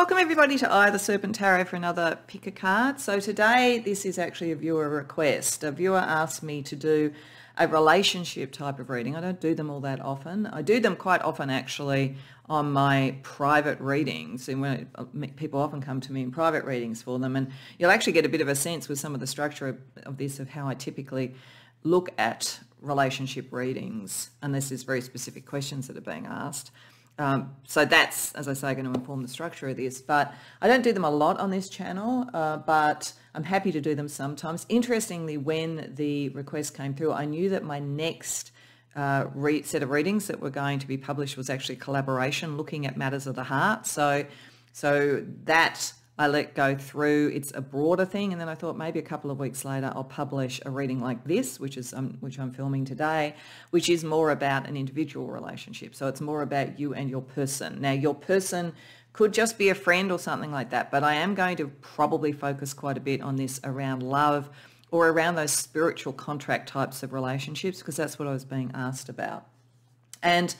Welcome everybody to Eye the Serpent Tarot for another pick a card. So today this is actually a viewer request. A viewer asked me to do a relationship type of reading. I don't do them all that often. I do them quite often actually on my private readings and when it, uh, people often come to me in private readings for them and you'll actually get a bit of a sense with some of the structure of, of this of how I typically look at relationship readings unless there's very specific questions that are being asked. Um, so that's, as I say, going to inform the structure of this. But I don't do them a lot on this channel, uh, but I'm happy to do them sometimes. Interestingly, when the request came through, I knew that my next uh, set of readings that were going to be published was actually collaboration, looking at matters of the heart. So, so that I let go through. It's a broader thing, and then I thought maybe a couple of weeks later I'll publish a reading like this, which is um, which I'm filming today, which is more about an individual relationship. So it's more about you and your person. Now your person could just be a friend or something like that, but I am going to probably focus quite a bit on this around love or around those spiritual contract types of relationships because that's what I was being asked about. And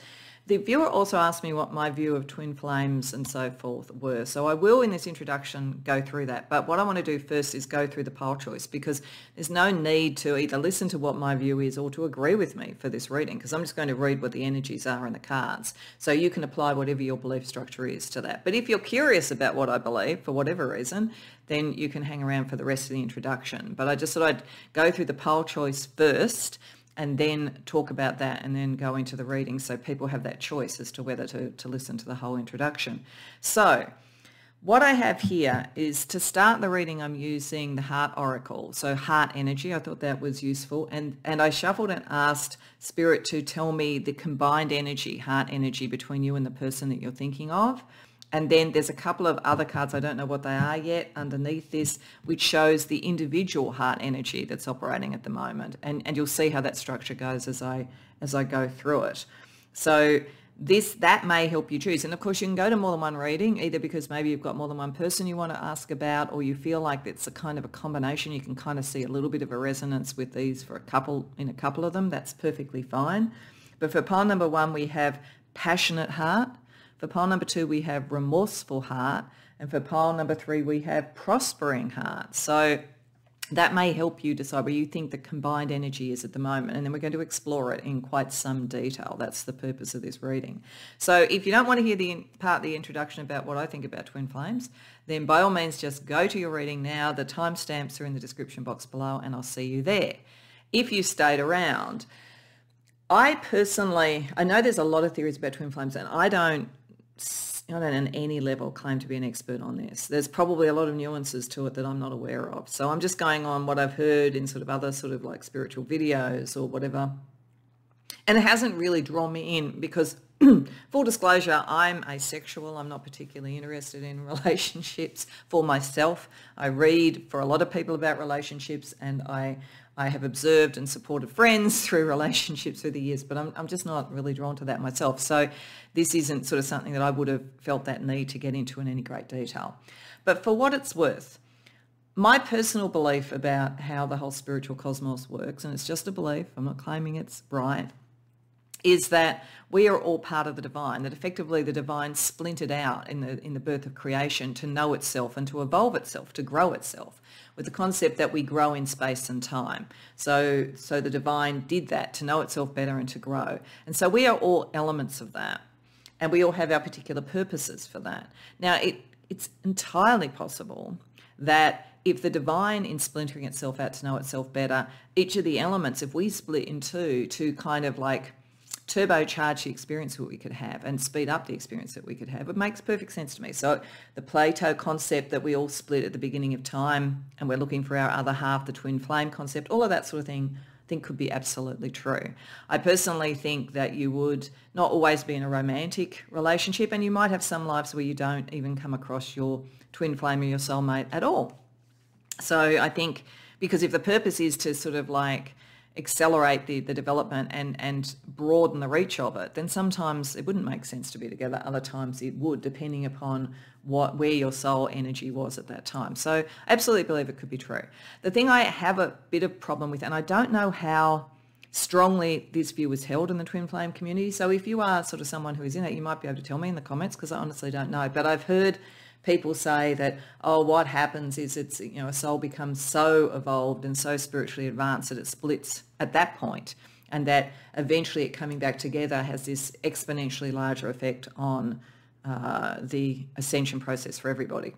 the viewer also asked me what my view of twin flames and so forth were. So I will in this introduction go through that. But what I want to do first is go through the pile choice because there's no need to either listen to what my view is or to agree with me for this reading because I'm just going to read what the energies are in the cards. So you can apply whatever your belief structure is to that. But if you're curious about what I believe for whatever reason, then you can hang around for the rest of the introduction. But I just thought I'd go through the pile choice first and then talk about that and then go into the reading so people have that choice as to whether to, to listen to the whole introduction. So what I have here is to start the reading, I'm using the Heart Oracle. So Heart Energy, I thought that was useful. And, and I shuffled and asked Spirit to tell me the combined energy, heart energy between you and the person that you're thinking of. And then there's a couple of other cards, I don't know what they are yet, underneath this, which shows the individual heart energy that's operating at the moment. And, and you'll see how that structure goes as I, as I go through it. So this that may help you choose. And of course, you can go to more than one reading, either because maybe you've got more than one person you want to ask about, or you feel like it's a kind of a combination. You can kind of see a little bit of a resonance with these for a couple in a couple of them. That's perfectly fine. But for pile number one, we have passionate heart. For pile number two, we have remorseful heart. And for pile number three, we have prospering heart. So that may help you decide where you think the combined energy is at the moment. And then we're going to explore it in quite some detail. That's the purpose of this reading. So if you don't want to hear the part of the introduction about what I think about twin flames, then by all means just go to your reading now. The timestamps are in the description box below and I'll see you there. If you stayed around, I personally, I know there's a lot of theories about twin flames and I don't I don't on any level claim to be an expert on this. There's probably a lot of nuances to it that I'm not aware of. So I'm just going on what I've heard in sort of other sort of like spiritual videos or whatever. And it hasn't really drawn me in because full disclosure, I'm asexual. I'm not particularly interested in relationships for myself. I read for a lot of people about relationships and I I have observed and supported friends through relationships through the years, but I'm, I'm just not really drawn to that myself. So this isn't sort of something that I would have felt that need to get into in any great detail. But for what it's worth, my personal belief about how the whole spiritual cosmos works, and it's just a belief, I'm not claiming it's right, is that we are all part of the divine, that effectively the divine splintered out in the, in the birth of creation to know itself and to evolve itself, to grow itself, with the concept that we grow in space and time. So, so the divine did that to know itself better and to grow. And so we are all elements of that. And we all have our particular purposes for that. Now, it, it's entirely possible that if the divine in splintering itself out to know itself better, each of the elements, if we split in two to kind of like turbocharge the experience that we could have and speed up the experience that we could have. It makes perfect sense to me. So the Plato concept that we all split at the beginning of time and we're looking for our other half, the twin flame concept, all of that sort of thing I think could be absolutely true. I personally think that you would not always be in a romantic relationship and you might have some lives where you don't even come across your twin flame or your soulmate at all. So I think because if the purpose is to sort of like accelerate the, the development and, and broaden the reach of it, then sometimes it wouldn't make sense to be together. Other times it would, depending upon what where your soul energy was at that time. So I absolutely believe it could be true. The thing I have a bit of problem with, and I don't know how strongly this view is held in the twin flame community. So if you are sort of someone who is in it, you might be able to tell me in the comments because I honestly don't know. But I've heard people say that, oh, what happens is it's, you know, a soul becomes so evolved and so spiritually advanced that it splits at that point and that eventually it coming back together has this exponentially larger effect on uh, the ascension process for everybody.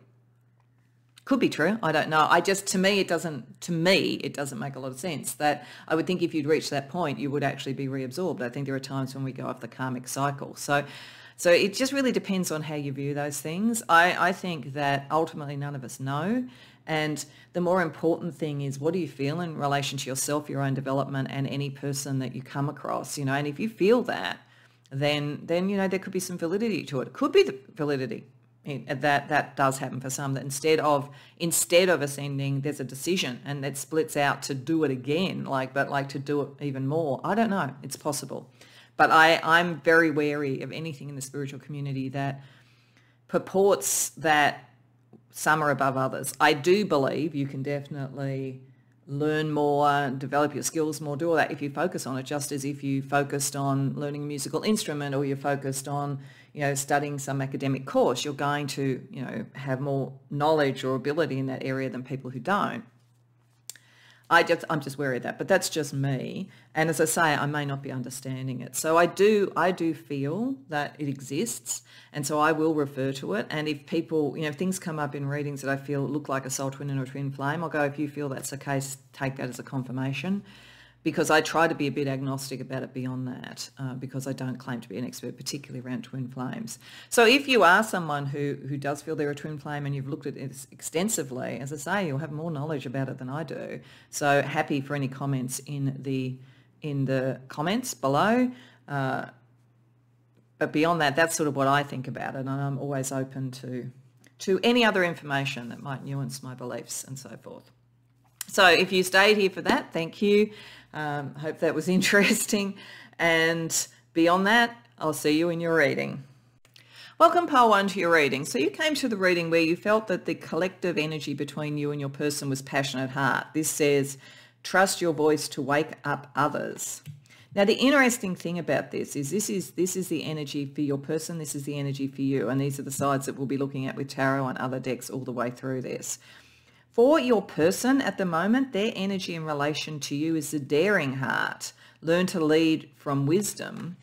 Could be true. I don't know. I just, to me, it doesn't, to me, it doesn't make a lot of sense that I would think if you'd reached that point, you would actually be reabsorbed. I think there are times when we go off the karmic cycle. So, so it just really depends on how you view those things. I, I think that ultimately none of us know. And the more important thing is what do you feel in relation to yourself, your own development and any person that you come across, you know, and if you feel that, then, then, you know, there could be some validity to it. It could be the validity uh, that that does happen for some that instead of instead of ascending there's a decision and it splits out to do it again like but like to do it even more i don't know it's possible but i i'm very wary of anything in the spiritual community that purports that some are above others i do believe you can definitely learn more, develop your skills more, do all that if you focus on it, just as if you focused on learning a musical instrument or you're focused on, you know, studying some academic course, you're going to, you know, have more knowledge or ability in that area than people who don't. I just, I'm just wary of that, but that's just me. And as I say, I may not be understanding it. So I do, I do feel that it exists. And so I will refer to it. And if people, you know, if things come up in readings that I feel look like a soul twin and a twin flame, I'll go, if you feel that's the case, take that as a confirmation because I try to be a bit agnostic about it beyond that uh, because I don't claim to be an expert, particularly around twin flames. So if you are someone who, who does feel they're a twin flame and you've looked at it extensively, as I say, you'll have more knowledge about it than I do. So happy for any comments in the, in the comments below. Uh, but beyond that, that's sort of what I think about it. And I'm always open to, to any other information that might nuance my beliefs and so forth. So if you stayed here for that, thank you. Um, hope that was interesting. And beyond that, I'll see you in your reading. Welcome, Pile 1, to your reading. So you came to the reading where you felt that the collective energy between you and your person was passionate heart. This says, trust your voice to wake up others. Now, the interesting thing about this is this is this is the energy for your person. This is the energy for you. And these are the sides that we'll be looking at with tarot and other decks all the way through this. For your person at the moment, their energy in relation to you is the daring heart. Learn to lead from wisdom.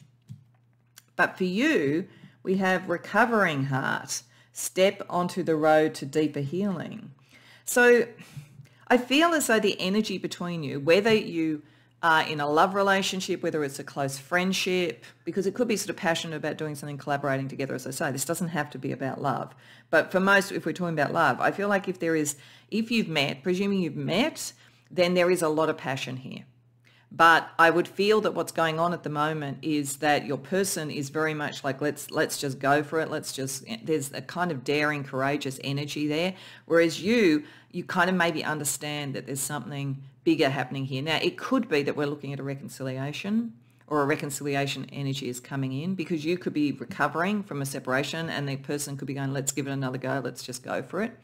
But for you, we have recovering heart. Step onto the road to deeper healing. So I feel as though the energy between you, whether you uh, in a love relationship, whether it's a close friendship, because it could be sort of passionate about doing something, collaborating together, as I say. This doesn't have to be about love. But for most, if we're talking about love, I feel like if there is, if you've met, presuming you've met, then there is a lot of passion here. But I would feel that what's going on at the moment is that your person is very much like let's let's just go for it. Let's just there's a kind of daring, courageous energy there. Whereas you, you kind of maybe understand that there's something bigger happening here. Now, it could be that we're looking at a reconciliation or a reconciliation energy is coming in because you could be recovering from a separation and the person could be going, let's give it another go, let's just go for it.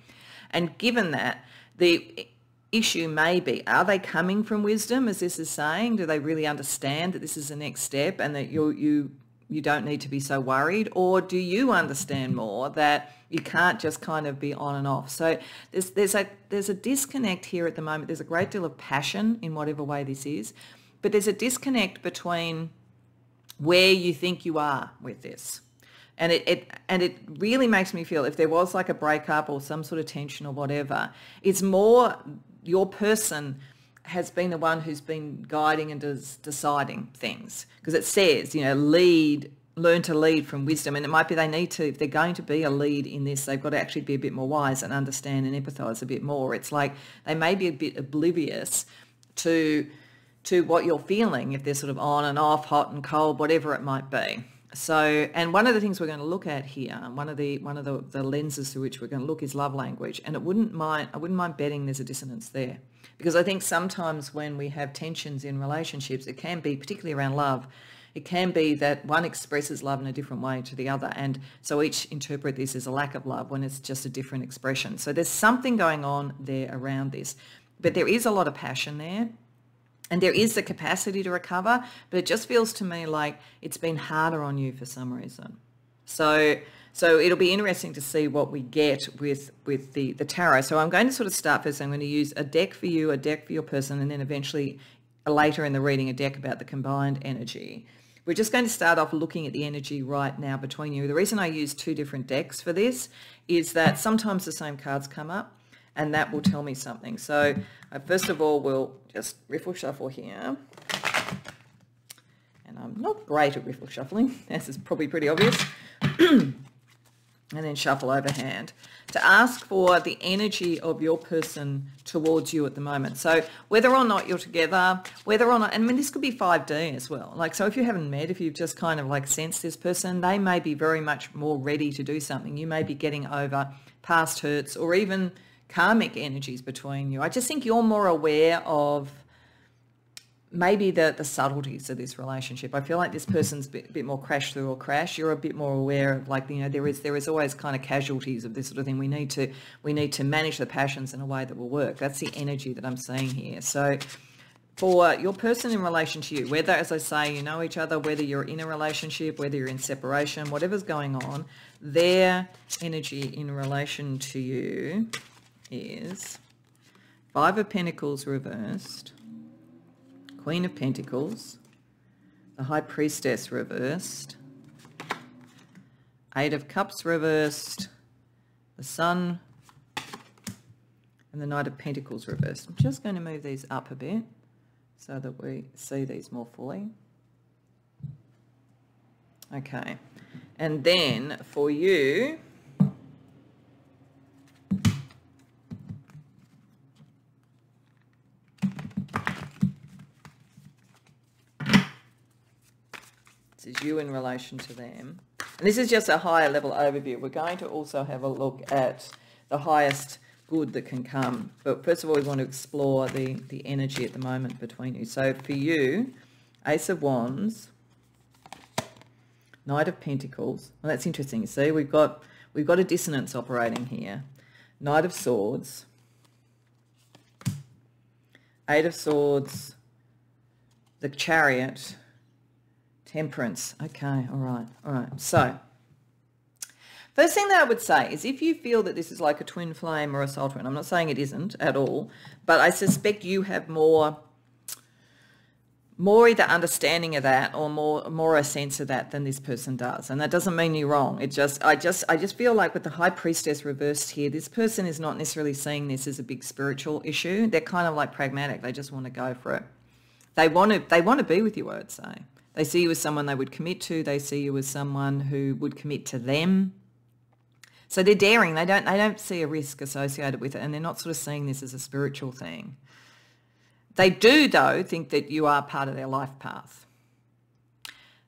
And given that, the issue may be, are they coming from wisdom, as this is saying? Do they really understand that this is the next step and that you you you don't need to be so worried? Or do you understand more that you can't just kind of be on and off? So there's, there's, a, there's a disconnect here at the moment. There's a great deal of passion in whatever way this is, but there's a disconnect between where you think you are with this. And it, it and it really makes me feel if there was like a breakup or some sort of tension or whatever, it's more your person has been the one who's been guiding and des- deciding things because it says, you know, lead, learn to lead from wisdom. And it might be they need to, if they're going to be a lead in this, they've got to actually be a bit more wise and understand and empathize a bit more. It's like they may be a bit oblivious to to what you're feeling if they're sort of on and off, hot and cold, whatever it might be. So, and one of the things we're going to look at here, one of the one of the, the lenses through which we're going to look is love language, and it wouldn't mind I wouldn't mind betting there's a dissonance there. Because I think sometimes when we have tensions in relationships, it can be, particularly around love, it can be that one expresses love in a different way to the other. And so each interpret this as a lack of love when it's just a different expression. So there's something going on there around this. But there is a lot of passion there. And there is the capacity to recover, but it just feels to me like it's been harder on you for some reason. So So it'll be interesting to see what we get with, with the, the tarot. So I'm going to sort of start first. I'm going to use a deck for you, a deck for your person, and then eventually later in the reading a deck about the combined energy. We're just going to start off looking at the energy right now between you. The reason I use two different decks for this is that sometimes the same cards come up and that will tell me something. So first of all, we'll just riffle shuffle here. And I'm not great at riffle shuffling, as is probably pretty obvious. and then shuffle overhand to ask for the energy of your person towards you at the moment. So whether or not you're together, whether or not, and I mean, this could be 5D as well. Like, so if you haven't met, if you've just kind of like sensed this person, they may be very much more ready to do something. You may be getting over past hurts or even karmic energies between you. I just think you're more aware of maybe the, the subtleties of this relationship. I feel like this mm-hmm. person's a bit, bit, more crash through or crash. You're a bit more aware of like, you know, there is there is always kind of casualties of this sort of thing. We need to we need to manage the passions in a way that will work. That's the energy that I'm seeing here. So for your person in relation to you, whether, as I say, you know each other, whether you're in a relationship, whether you're in separation, whatever's going on, their energy in relation to you is Five of Pentacles reversed, Queen of Pentacles, the High Priestess reversed, Eight of Cups reversed, the Sun, and the Knight of Pentacles reversed. I'm just going to move these up a bit so that we see these more fully. Okay, and then for you, is you in relation to them. And this is just a higher level overview. We're going to also have a look at the highest good that can come. But first of all, we want to explore the, the energy at the moment between you. So for you, Ace of Wands, Knight of Pentacles. Well, that's interesting. You see, we've got we've got a dissonance operating here. Knight of Swords, Eight of Swords, the Chariot, Temperance. Okay, all right, all right. So, first thing that I would say is if you feel that this is like a twin flame or a soul twin, I'm not saying it isn't at all, but I suspect you have more more either understanding of that or more more a sense of that than this person does. And that doesn't mean you're wrong. It just i just i just feel like with the high priestess reversed here this person is not necessarily seeing this as a big spiritual issue. They're kind of like pragmatic. They just want to go for it. They want to they want to be with you i would say they see you as someone they would commit to. They see you as someone who would commit to them. So they're daring. They don't they don't see a risk associated with it, and they're not sort of seeing this as a spiritual thing. They do though think that you are part of their life path.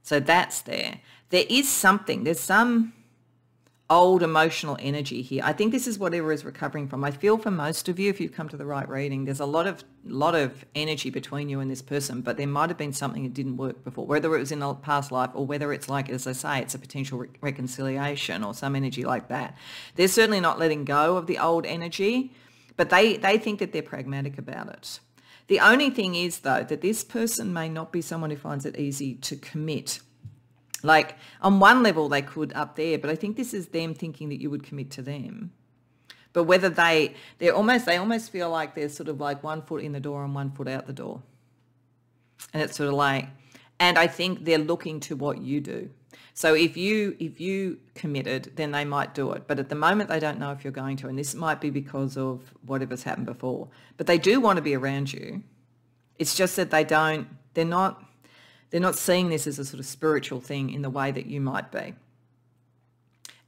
So that's there. There is something. There's some old emotional energy here. I think this is whatever is recovering from. I feel for most of you, if you've come to the right reading, there's a lot of lot of energy between you and this person, but there might have been something that didn't work before, whether it was in a past life or whether it's like, as I say, it's a potential re- reconciliation or some energy like that. They're certainly not letting go of the old energy, but they, they think that they're pragmatic about it. The only thing is, though, that this person may not be someone who finds it easy to commit like on one level they could up there, but I think this is them thinking that you would commit to them. But whether they they're almost they almost feel like they're sort of like one foot in the door and one foot out the door. And it's sort of like and I think they're looking to what you do. So if you if you committed, then they might do it. But at the moment they don't know if you're going to, and this might be because of whatever's happened before. But they do want to be around you. It's just that they don't they're not they're not seeing this as a sort of spiritual thing in the way that you might be.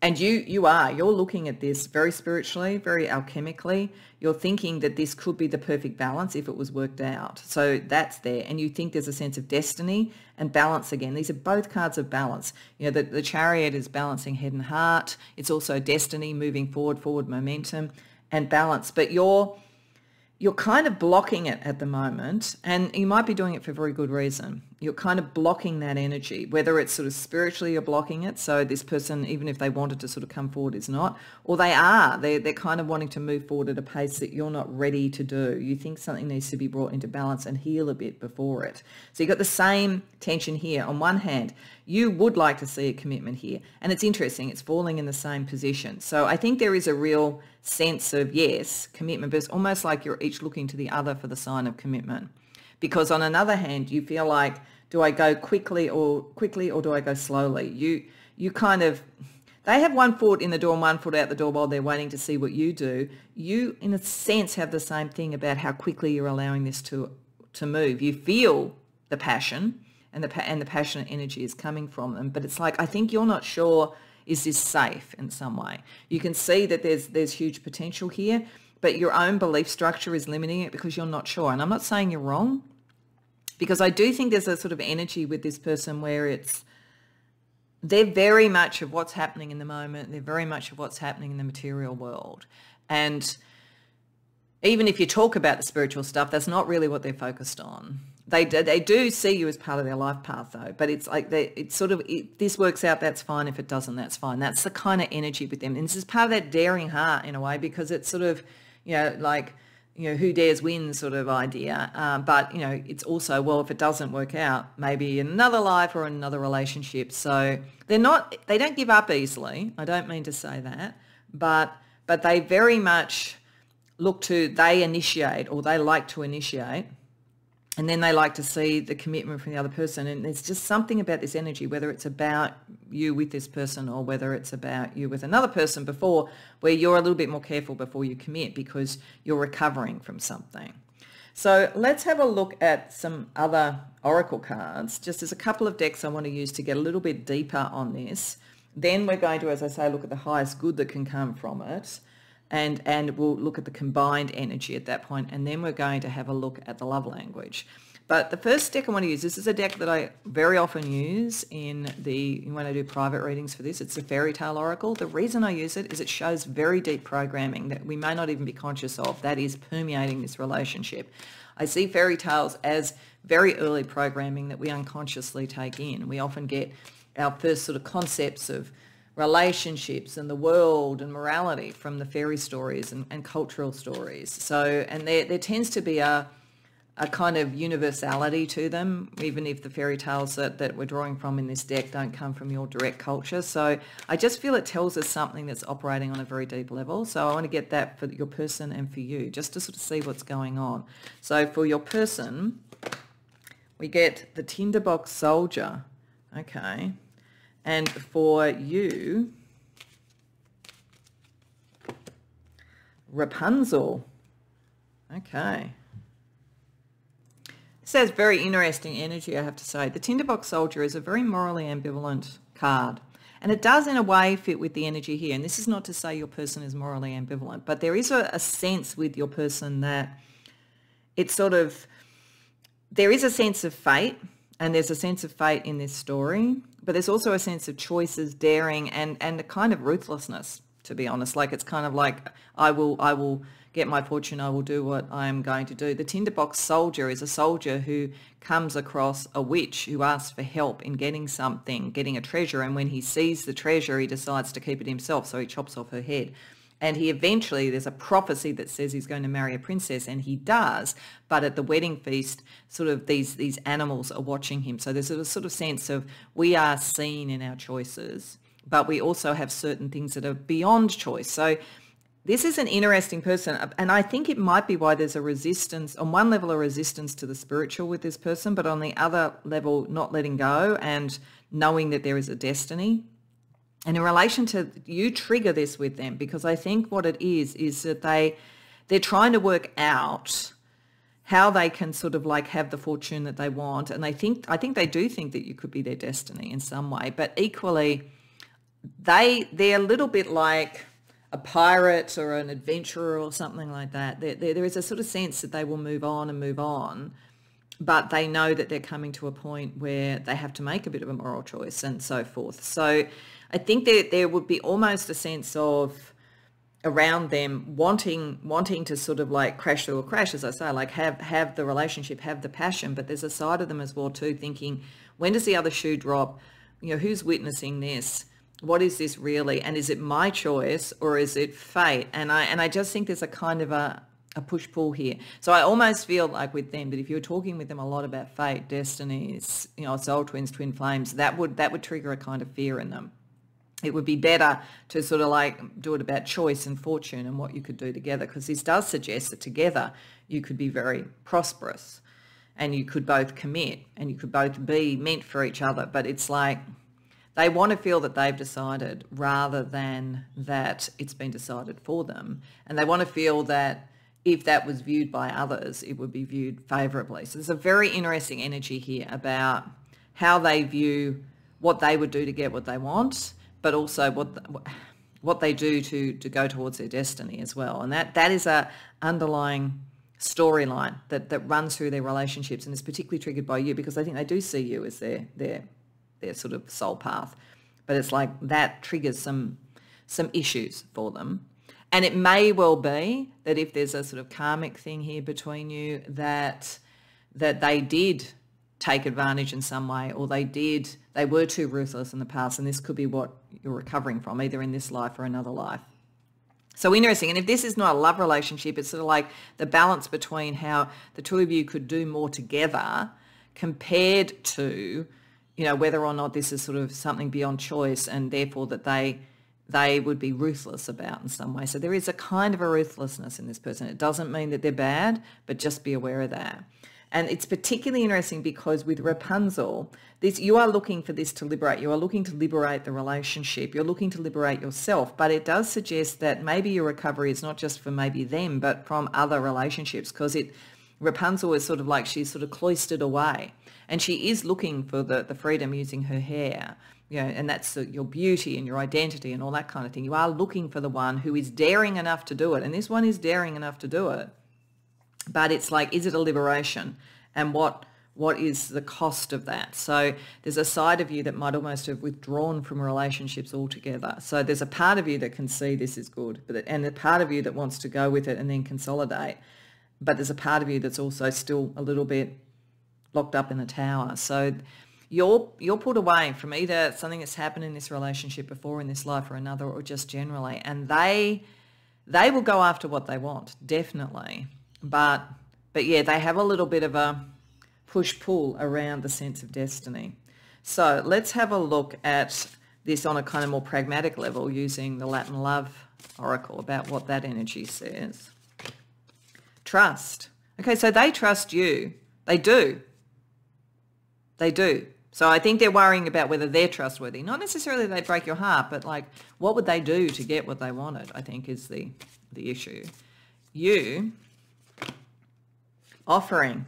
And you, you are, you're looking at this very spiritually, very alchemically. You're thinking that this could be the perfect balance if it was worked out. So that's there. And you think there's a sense of destiny and balance again. These are both cards of balance. You know, the, the chariot is balancing head and heart. It's also destiny, moving forward, forward momentum and balance. But you're, you're kind of blocking it at the moment and you might be doing it for very good reason. You're kind of blocking that energy, whether it's sort of spiritually you're blocking it. So this person, even if they wanted to sort of come forward, is not, or they are. They're, they're kind of wanting to move forward at a pace that you're not ready to do. You think something needs to be brought into balance and heal a bit before it. So you've got the same tension here. On one hand, you would like to see a commitment here. And it's interesting, it's falling in the same position. So I think there is a real sense of, yes, commitment, but it's almost like you're each looking to the other for the sign of commitment because on another hand you feel like do I go quickly or quickly or do I go slowly? You you kind of they have one foot in the door and one foot out the door while they're waiting to see what you do. You in a sense have the same thing about how quickly you're allowing this to to move. You feel the passion and the and the passionate energy is coming from them, but it's like I think you're not sure is this safe in some way. You can see that there's there's huge potential here, but your own belief structure is limiting it because you're not sure. And I'm not saying you're wrong because I do think there's a sort of energy with this person where it's they're very much of what's happening in the moment. They're very much of what's happening in the material world. And even if you talk about the spiritual stuff, that's not really what they're focused on. They they do see you as part of their life path though, but it's like they, it's sort of, it, this works out, that's fine. If it doesn't, that's fine. That's the kind of energy with them. And this is part of that daring heart in a way because it's sort of, you know, like, you know, who dares win sort of idea. Um, but, you know, it's also, well, if it doesn't work out, maybe in another life or another relationship. So they're not, they don't give up easily. I don't mean to say that, but, but they very much look to, they initiate or they like to initiate and then they like to see the commitment from the other person. And there's just something about this energy whether it's about you with this person or whether it's about you with another person before where you're a little bit more careful before you commit because you're recovering from something. So let's have a look at some other oracle cards. Just as a couple of decks i want to use to get a little bit deeper on this. Then we're going to as i say look at the highest good that can come from it and, and we'll look at the combined energy at that point, and then we're going to have a look at the love language. But the first deck I want to use, this is a deck that I very often use in the when I do private readings for this. It's the Faery Tale Oracle. The reason I use it is it shows very deep programming that we may not even be conscious of that is permeating this relationship. I see fairy tales as very early programming that we unconsciously take in. We often get our first sort of concepts of relationships and the world and morality from the fairy stories and, and cultural stories. So, and there, there tends to be a, a kind of universality to them, even if the fairy tales that, that we're drawing from in this deck don't come from your direct culture. So I just feel it tells us something that's operating on a very deep level. So I want to get that for your person and for you, just to sort of see what's going on. So for your person, we get the tinderbox soldier. Okay. And for you, Rapunzel. Okay. This has very interesting energy, I have to say. The Tinderbox Soldier is a very morally ambivalent card. And it does, in a way, fit with the energy here. And this is not to say your person is morally ambivalent, but there is a, a sense with your person that it's sort of, there is a sense of fate, and there's a sense of fate in this story but there's also a sense of choices, daring, and and a kind of ruthlessness. To be honest, like it's kind of like I will I will get my fortune. I will do what I am going to do. The tinderbox soldier is a soldier who comes across a witch who asks for help in getting something, getting a treasure, and when he sees the treasure, he decides to keep it himself. So he chops off her head and he eventually there's a prophecy that says he's going to marry a princess and he does. But at the wedding feast sort of these these animals are watching him. So there's a sort of sense of we are seen in our choices but we also have certain things that are beyond choice. So this is an interesting person and i think it might be why there's a resistance on one level a resistance to the spiritual with this person but on the other level not letting go and knowing that there is a destiny and in relation to you trigger this with them because I think what it is is that they they're trying to work out how they can sort of like have the fortune that they want. And they think I think they do think that you could be their destiny in some way. But equally they they're a little bit like a pirate or an adventurer or something like that. There, there, there is a sort of sense that they will move on and move on but they know that they're coming to a point where they have to make a bit of a moral choice and so forth. So I think that there would be almost a sense of around them wanting wanting to sort of like crash through a crash as i say like have have the relationship have the passion but there's a side of them as well too thinking when does the other shoe drop? You know who's witnessing this? What is this really? And is it my choice or is it fate? And i and i just think there's a kind of a a push pull here. So i almost feel like with them that if you're talking with them a lot about fate destinies you know soul twins twin flames that would that would trigger a kind of fear in them it would be better to sort of like do it about choice and fortune and what you could do together because this does suggest that together you could be very prosperous and you could both commit and you could both be meant for each other. But it's like they want to feel that they've decided rather than that it's been decided for them. And they want to feel that if that was viewed by others it would be viewed favorably so there's a very interesting energy here about how they view what they would do to get what they want but also what the, what they do to to go towards their destiny as well. And that that is a underlying storyline that that runs through their relationships and is particularly triggered by you because I think they do see you as their their their sort of soul path. But it's like that triggers some some issues for them. And it may well be that if there's a sort of karmic thing here between you that that they did take advantage in some way or they did they were too ruthless in the past and this could be what you're recovering from either in this life or another life. So interesting and if this is not a love relationship it's sort of like the balance between how the two of you could do more together compared to you know whether or not this is sort of something beyond choice and therefore that they they would be ruthless about in some way. So there is a kind of a ruthlessness in this person. It doesn't mean that they're bad but just be aware of that and it's particularly interesting because with Rapunzel, this you are looking for this to liberate. You are looking to liberate the relationship. You're looking to liberate yourself. But it does suggest that maybe your recovery is not just for maybe them, but from other relationships because it Rapunzel is sort of like she's sort of cloistered away. And she is looking for the, the freedom using her hair. You know, and that's your beauty and your identity and all that kind of thing. You are looking for the one who is daring enough to do it. And this one is daring enough to do it but it's like, is it a liberation? And what what is the cost of that? So there's a side of you that might almost have withdrawn from relationships altogether. So there's a part of you that can see this is good, but and a part of you that wants to go with it and then consolidate. But there's a part of you that's also still a little bit locked up in the tower. So you're you're pulled away from either something that's happened in this relationship before in this life or another, or just generally, and they they will go after what they want, definitely. But but yeah, they have a little bit of a push-pull around the sense of destiny. So let's have a look at this on a kind of more pragmatic level using the Latin love oracle about what that energy says. Trust. Okay, so they trust you. They do. They do. So I think they're worrying about whether they're trustworthy. Not necessarily they break your heart, but like what would they do to get what they wanted, I think is the, the issue. You offering.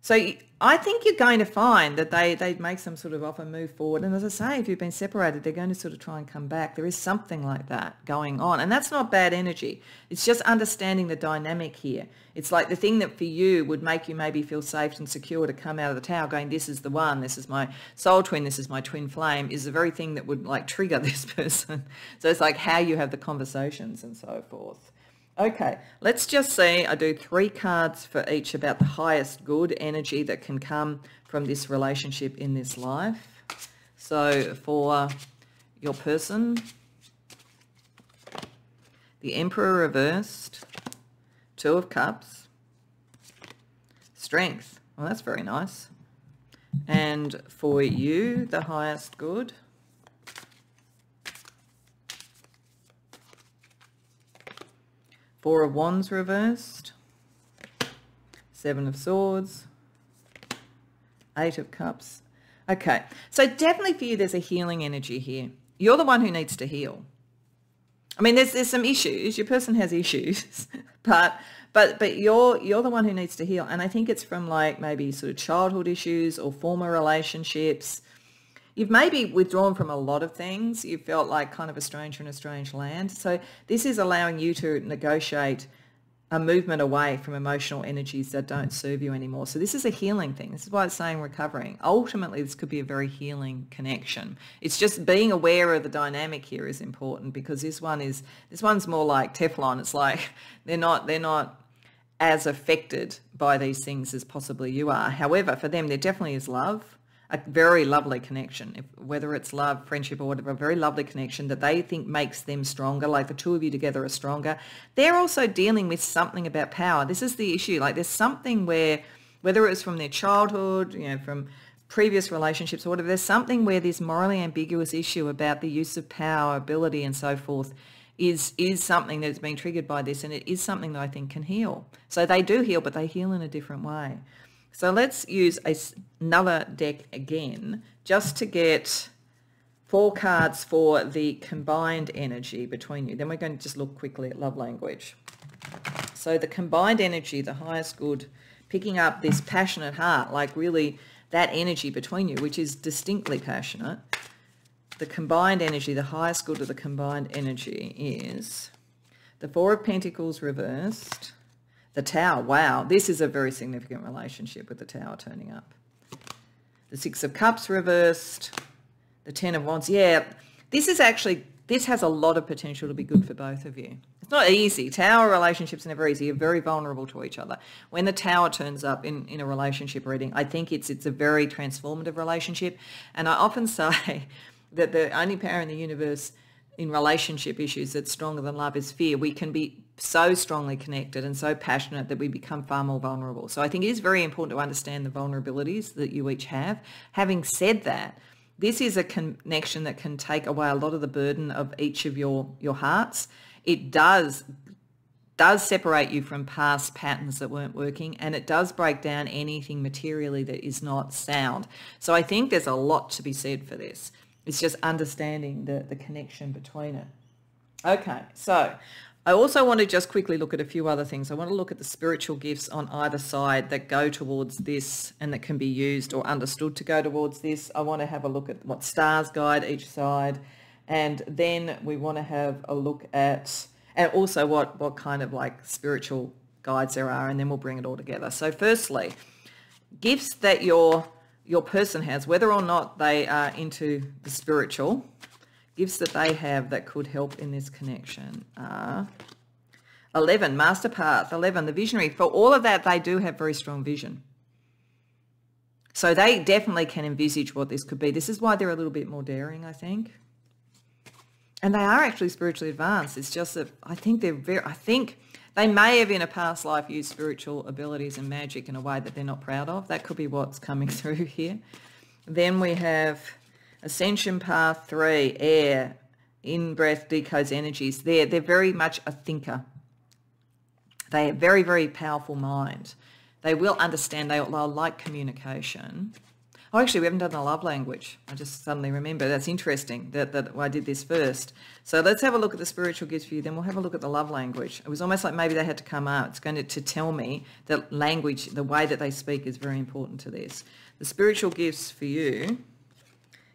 So I think you're going to find that they, they make some sort of offer, move forward. And as I say, if you've been separated, they're going to sort of try and come back. There is something like that going on. And that's not bad energy. It's just understanding the dynamic here. It's like the thing that for you would make you maybe feel safe and secure to come out of the tower going, this is the one, this is my soul twin, this is my twin flame, is the very thing that would like trigger this person. So it's like how you have the conversations and so forth. Okay, let's just say I do three cards for each about the highest good energy that can come from this relationship in this life. So for your person, the Emperor reversed, Two of Cups, Strength. Well, that's very nice. And for you, the highest good, Four of Wands reversed. Seven of Swords. Eight of Cups. Okay, so definitely for you, there's a healing energy here. You're the one who needs to heal. I mean, there's there's some issues. Your person has issues, but but but you're you're the one who needs to heal. And I think it's from like maybe sort of childhood issues or former relationships You've maybe withdrawn from a lot of things. You felt like kind of a stranger in a strange land. So this is allowing you to negotiate a movement away from emotional energies that don't serve you anymore. So this is a healing thing. This is why it's saying recovering. Ultimately, this could be a very healing connection. It's just being aware of the dynamic here is important because this one is this one's more like Teflon. It's like they're not they're not as affected by these things as possibly you are. However, for them, there definitely is love a very lovely connection, if, whether it's love, friendship, or whatever, a very lovely connection that they think makes them stronger, like the two of you together are stronger. They're also dealing with something about power. This is the issue. Like there's something where, whether it was from their childhood, you know, from previous relationships or whatever, there's something where this morally ambiguous issue about the use of power, ability, and so forth is is something that's been triggered by this, and it is something that I think can heal. So they do heal, but they heal in a different way. So let's use a, another deck again just to get four cards for the combined energy between you. Then we're going to just look quickly at love language. So the combined energy, the highest good, picking up this passionate heart, like really that energy between you, which is distinctly passionate. The combined energy, the highest good of the combined energy is the Four of Pentacles reversed, the Tower, wow, this is a very significant relationship with the Tower turning up. The Six of Cups reversed, the Ten of Wands. Yeah, this is actually, this has a lot of potential to be good for both of you. It's not easy. Tower relationships are never easy. You're very vulnerable to each other. When the Tower turns up in, in a relationship reading, I think it's, it's a very transformative relationship. And I often say that the only power in the universe in relationship issues that's stronger than love is fear. We can be so strongly connected and so passionate that we become far more vulnerable. So I think it is very important to understand the vulnerabilities that you each have. Having said that, this is a connection that can take away a lot of the burden of each of your, your hearts. It does does separate you from past patterns that weren't working and it does break down anything materially that is not sound. So I think there's a lot to be said for this. It's just understanding the, the connection between it. Okay, so I also want to just quickly look at a few other things. I want to look at the spiritual gifts on either side that go towards this and that can be used or understood to go towards this. I want to have a look at what stars guide each side. And then we want to have a look at, and also what, what kind of like spiritual guides there are, and then we'll bring it all together. So firstly, gifts that your your person has, whether or not they are into the spiritual, gifts that they have that could help in this connection are 11, master path, 11, the visionary. For all of that, they do have very strong vision. So they definitely can envisage what this could be. This is why they're a little bit more daring, I think. And they are actually spiritually advanced. It's just that I think they're very, I think they may have in a past life used spiritual abilities and magic in a way that they're not proud of. That could be what's coming through here. Then we have Ascension Path 3, air, in-breath decodes energies. They're, they're very much a thinker. They have very, very powerful mind. They will understand, they, they'll like communication. Oh, actually, we haven't done the love language. I just suddenly remember. That's interesting that, that I did this first. So let's have a look at the spiritual gifts for you. Then we'll have a look at the love language. It was almost like maybe they had to come out. It's going to, to tell me that language, the way that they speak is very important to this. The spiritual gifts for you,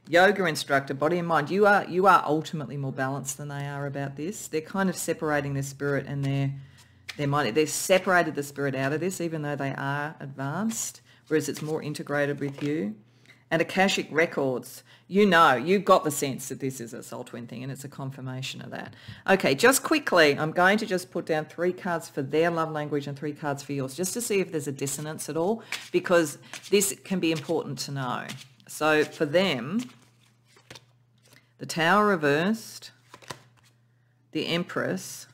yoga instructor, body and mind. You are, you are ultimately more balanced than they are about this. They're kind of separating their spirit and their, their mind. They've separated the spirit out of this, even though they are advanced, whereas it's more integrated with you and Akashic Records, you know, you've got the sense that this is a soul twin thing and it's a confirmation of that. Okay, just quickly, I'm going to just put down three cards for their love language and three cards for yours, just to see if there's a dissonance at all, because this can be important to know. So for them, the Tower reversed, the Empress,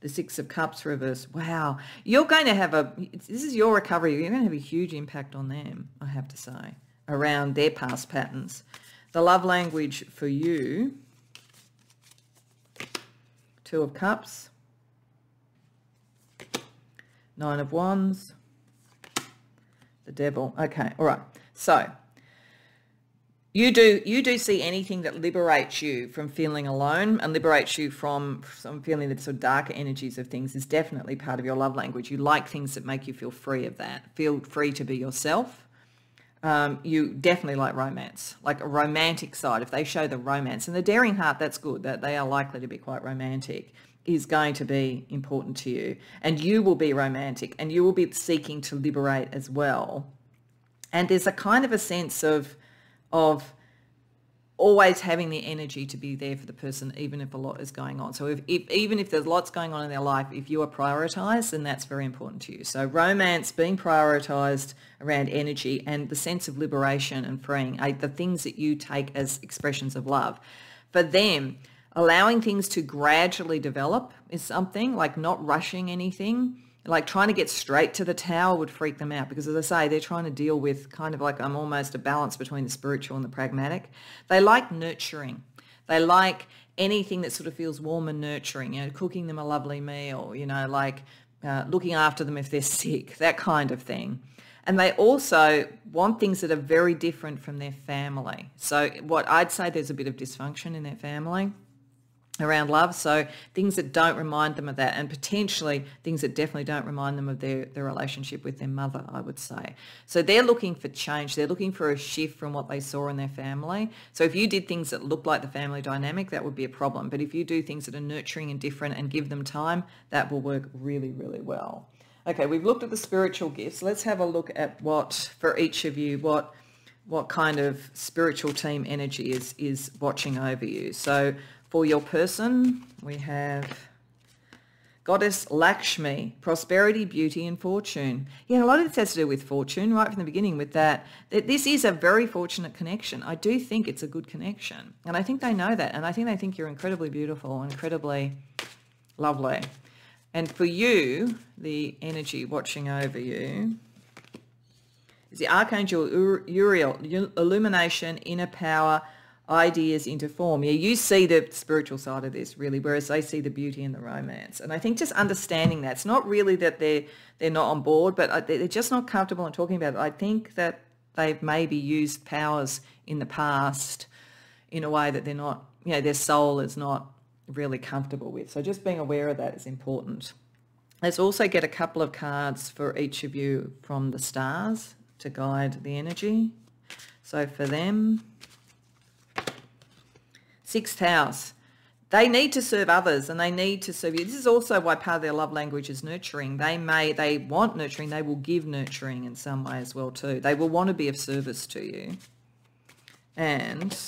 the Six of Cups reversed. Wow. You're going to have a, this is your recovery. You're going to have a huge impact on them, I have to say around their past patterns. The love language for you, Two of Cups, Nine of Wands, the Devil. Okay, all right. So you do you do see anything that liberates you from feeling alone and liberates you from some feeling that sort of darker energies of things is definitely part of your love language. You like things that make you feel free of that, feel free to be yourself um, you definitely like romance, like a romantic side. If they show the romance and the daring heart, that's good. That they are likely to be quite romantic is going to be important to you, and you will be romantic, and you will be seeking to liberate as well. And there's a kind of a sense of of always having the energy to be there for the person, even if a lot is going on. So if, if, even if there's lots going on in their life, if you are prioritized, then that's very important to you. So romance being prioritized around energy and the sense of liberation and freeing are the things that you take as expressions of love. For them, allowing things to gradually develop is something like not rushing anything like trying to get straight to the tower would freak them out because as I say, they're trying to deal with kind of like I'm almost a balance between the spiritual and the pragmatic. They like nurturing. They like anything that sort of feels warm and nurturing, you know, cooking them a lovely meal, you know, like uh, looking after them if they're sick, that kind of thing. And they also want things that are very different from their family. So what I'd say there's a bit of dysfunction in their family around love. So things that don't remind them of that and potentially things that definitely don't remind them of their, their relationship with their mother, I would say. So they're looking for change. They're looking for a shift from what they saw in their family. So if you did things that look like the family dynamic, that would be a problem. But if you do things that are nurturing and different and give them time, that will work really, really well. Okay, we've looked at the spiritual gifts. Let's have a look at what, for each of you, what what kind of spiritual team energy is is watching over you. So for your person, we have Goddess Lakshmi, prosperity, beauty, and fortune. Yeah, a lot of this has to do with fortune right from the beginning with that. this is a very fortunate connection. I do think it's a good connection. And I think they know that. And I think they think you're incredibly beautiful, incredibly lovely. And for you, the energy watching over you is the Archangel Uriel, illumination, inner power, ideas into form. Yeah, you see the spiritual side of this really, whereas they see the beauty and the romance. And I think just understanding that it's not really that they're they're not on board, but uh, they're just not comfortable in talking about it. I think that they've maybe used powers in the past in a way that they're not, you know, their soul is not really comfortable with. So just being aware of that is important. Let's also get a couple of cards for each of you from the stars to guide the energy. So for them, Sixth house. They need to serve others and they need to serve you. This is also why part of their love language is nurturing. They may, they want nurturing. They will give nurturing in some way as well too. They will want to be of service to you. And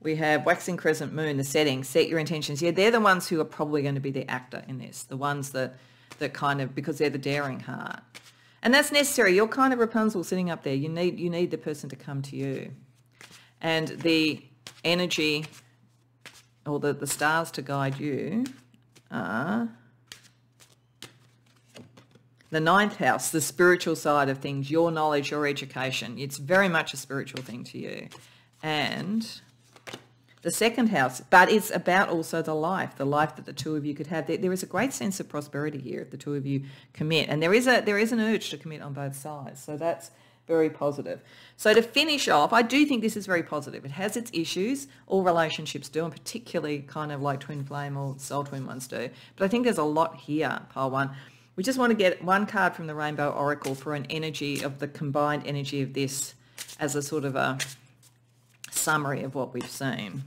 we have waxing crescent moon, the setting, set your intentions. Yeah, they're the ones who are probably going to be the actor in this, the ones that, that kind of, because they're the daring heart. And that's necessary. You're kind of Rapunzel sitting up there. You need, you need the person to come to you. And the energy or the, the stars to guide you are the ninth house, the spiritual side of things, your knowledge, your education. It's very much a spiritual thing to you. And the second house, but it's about also the life, the life that the two of you could have. There, there is a great sense of prosperity here if the two of you commit. And there is a there is an urge to commit on both sides. So that's very positive. So to finish off, I do think this is very positive. It has its issues. All relationships do, and particularly kind of like twin flame or soul twin ones do. But I think there's a lot here, pile one. We just want to get one card from the Rainbow Oracle for an energy of the combined energy of this as a sort of a summary of what we've seen.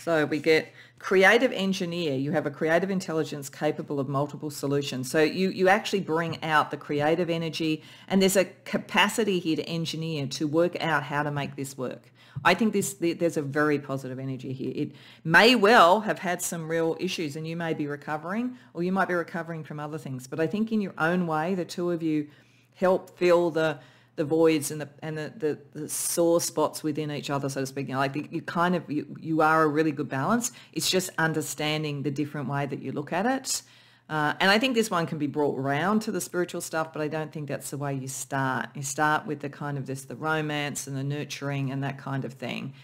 So we get creative engineer, you have a creative intelligence capable of multiple solutions. So you, you actually bring out the creative energy and there's a capacity here to engineer to work out how to make this work. I think this there's a very positive energy here. It may well have had some real issues and you may be recovering or you might be recovering from other things. But I think in your own way, the two of you help fill the the voids and the and the, the, the, sore spots within each other, so to speak. You know, like you kind of you, you are a really good balance. It's just understanding the different way that you look at it. Uh, and I think this one can be brought round to the spiritual stuff, but I don't think that's the way you start. You start with the kind of this, the romance and the nurturing and that kind of thing.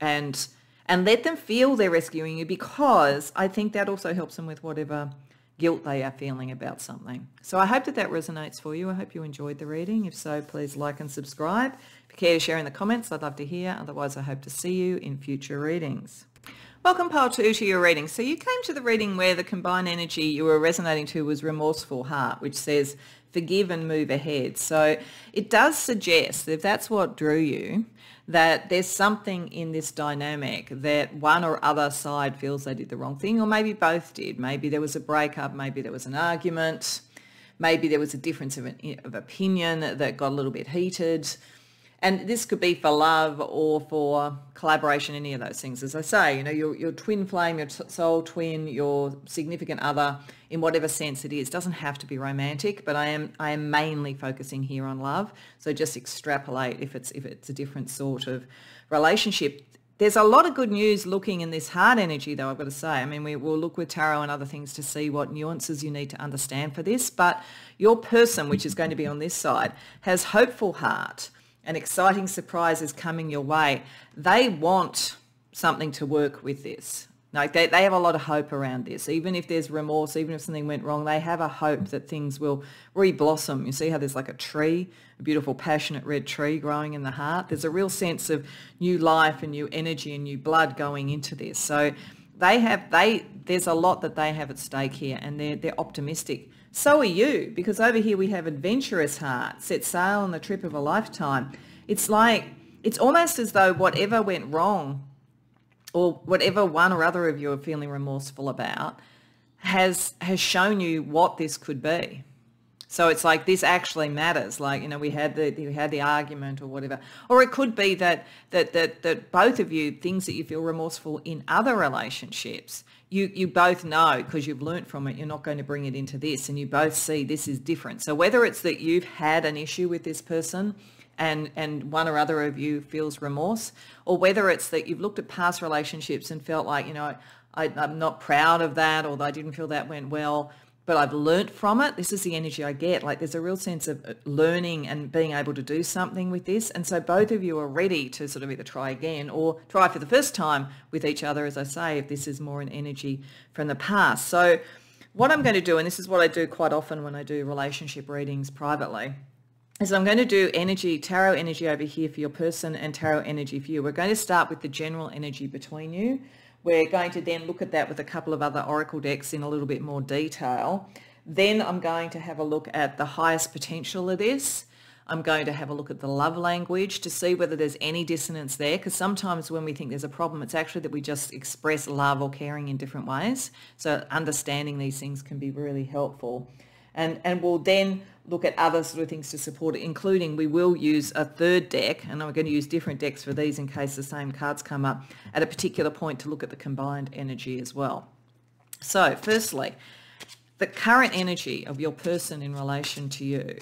And and let them feel they're rescuing you because I think that also helps them with whatever guilt they are feeling about something. So I hope that that resonates for you. I hope you enjoyed the reading. If so, please like and subscribe. If you care to share in the comments, I'd love to hear. Otherwise, I hope to see you in future readings. Welcome, Pile 2, to your reading. So you came to the reading where the combined energy you were resonating to was remorseful heart, which says forgive and move ahead. So it does suggest, that if that's what drew you, that there's something in this dynamic that one or other side feels they did the wrong thing, or maybe both did. Maybe there was a breakup, maybe there was an argument, maybe there was a difference of, an, of opinion that got a little bit heated and this could be for love or for collaboration, any of those things. As I say, you know, your, your twin flame, your soul twin, your significant other, in whatever sense it is, doesn't have to be romantic, but I am I am mainly focusing here on love. So just extrapolate if it's if it's a different sort of relationship. There's a lot of good news looking in this heart energy, though, I've got to say. I mean, we will look with tarot and other things to see what nuances you need to understand for this. But your person, which is going to be on this side, has hopeful heart an exciting surprise is coming your way, they want something to work with this. Like they, they have a lot of hope around this. Even if there's remorse, even if something went wrong, they have a hope that things will re-blossom. You see how there's like a tree, a beautiful passionate red tree growing in the heart. There's a real sense of new life and new energy and new blood going into this. So they have they there's a lot that they have at stake here and they're they're optimistic. So are you, because over here we have adventurous heart, set sail on the trip of a lifetime. It's like, it's almost as though whatever went wrong or whatever one or other of you are feeling remorseful about has, has shown you what this could be. So it's like this actually matters. Like you know, we had the we had the argument or whatever, or it could be that that that that both of you things that you feel remorseful in other relationships you, you both know because you've learnt from it, you're not going to bring it into this and you both see this is different. So whether it's that you've had an issue with this person and, and one or other of you feels remorse, or whether it's that you've looked at past relationships and felt like, you know, I, I'm not proud of that or I didn't feel that went well, but I've learnt from it. This is the energy I get. Like there's a real sense of uh, learning and being able to do something with this. And so both of you are ready to sort of either try again or try for the first time with each other, as I say, if this is more an energy from the past. So what I'm going to do, and this is what I do quite often when I do relationship readings privately, is I'm going to do energy, tarot energy over here for your person and tarot energy for you. We're going to start with the general energy between you we're going to then look at that with a couple of other oracle decks in a little bit more detail. Then I'm going to have a look at the highest potential of this. I'm going to have a look at the love language to see whether there's any dissonance there because sometimes when we think there's a problem, it's actually that we just express love or caring in different ways. So understanding these things can be really helpful. And, and we'll then look at other sort of things to support it, including we will use a third deck, and I'm going to use different decks for these in case the same cards come up at a particular point to look at the combined energy as well. So firstly, the current energy of your person in relation to you.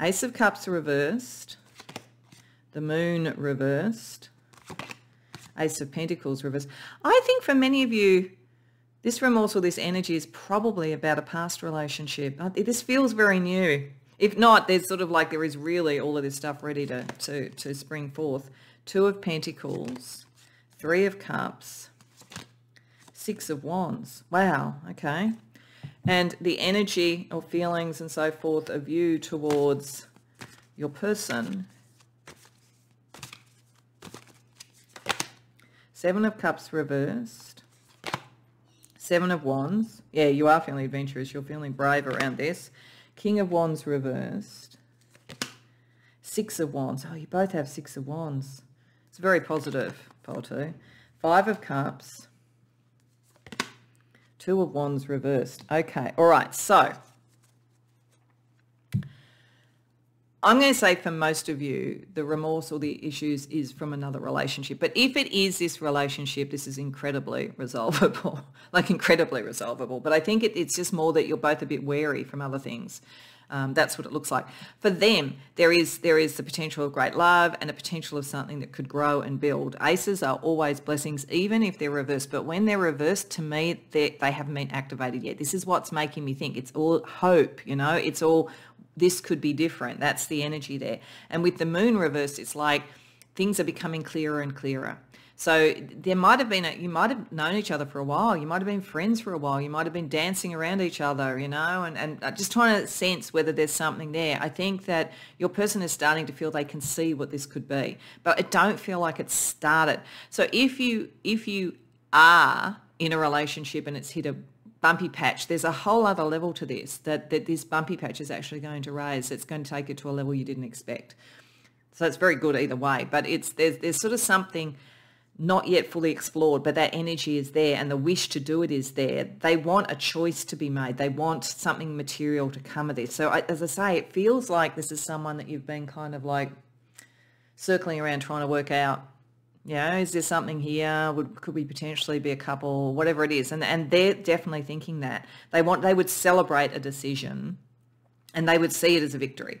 Ace of Cups reversed, the Moon reversed, Ace of Pentacles reversed. I think for many of you, this remorse or this energy is probably about a past relationship. This feels very new. If not, there's sort of like there is really all of this stuff ready to, to, to spring forth. Two of Pentacles, Three of Cups, Six of Wands. Wow, okay. And the energy or feelings and so forth of you towards your person. Seven of Cups reversed. Seven of Wands. Yeah, you are feeling adventurous. You're feeling brave around this. King of Wands reversed. Six of Wands. Oh, you both have Six of Wands. It's very positive, pile two. Five of Cups. Two of Wands reversed. Okay, all right. So I'm going to say for most of you, the remorse or the issues is from another relationship. But if it is this relationship, this is incredibly resolvable, like incredibly resolvable. But I think it, it's just more that you're both a bit wary from other things. Um, that's what it looks like. For them, there is there is the potential of great love and the potential of something that could grow and build. Aces are always blessings, even if they're reversed. But when they're reversed, to me, they haven't been activated yet. This is what's making me think it's all hope. You know, it's all this could be different. That's the energy there. And with the moon reversed, it's like things are becoming clearer and clearer. So there might have been, a, you might have known each other for a while. You might have been friends for a while. You might have been dancing around each other, you know, and, and just trying to sense whether there's something there. I think that your person is starting to feel they can see what this could be, but it don't feel like it's started. So if you, if you are in a relationship and it's hit a bumpy patch, there's a whole other level to this that, that this bumpy patch is actually going to raise. It's going to take it to a level you didn't expect. So it's very good either way, but it's there's there's sort of something not yet fully explored, but that energy is there and the wish to do it is there. They want a choice to be made. They want something material to come of this. So I, as I say, it feels like this is someone that you've been kind of like circling around trying to work out, you know, is there something here? Would, could we potentially be a couple? Whatever it is. And, and they're definitely thinking that. They want, they would celebrate a decision and they would see it as a victory.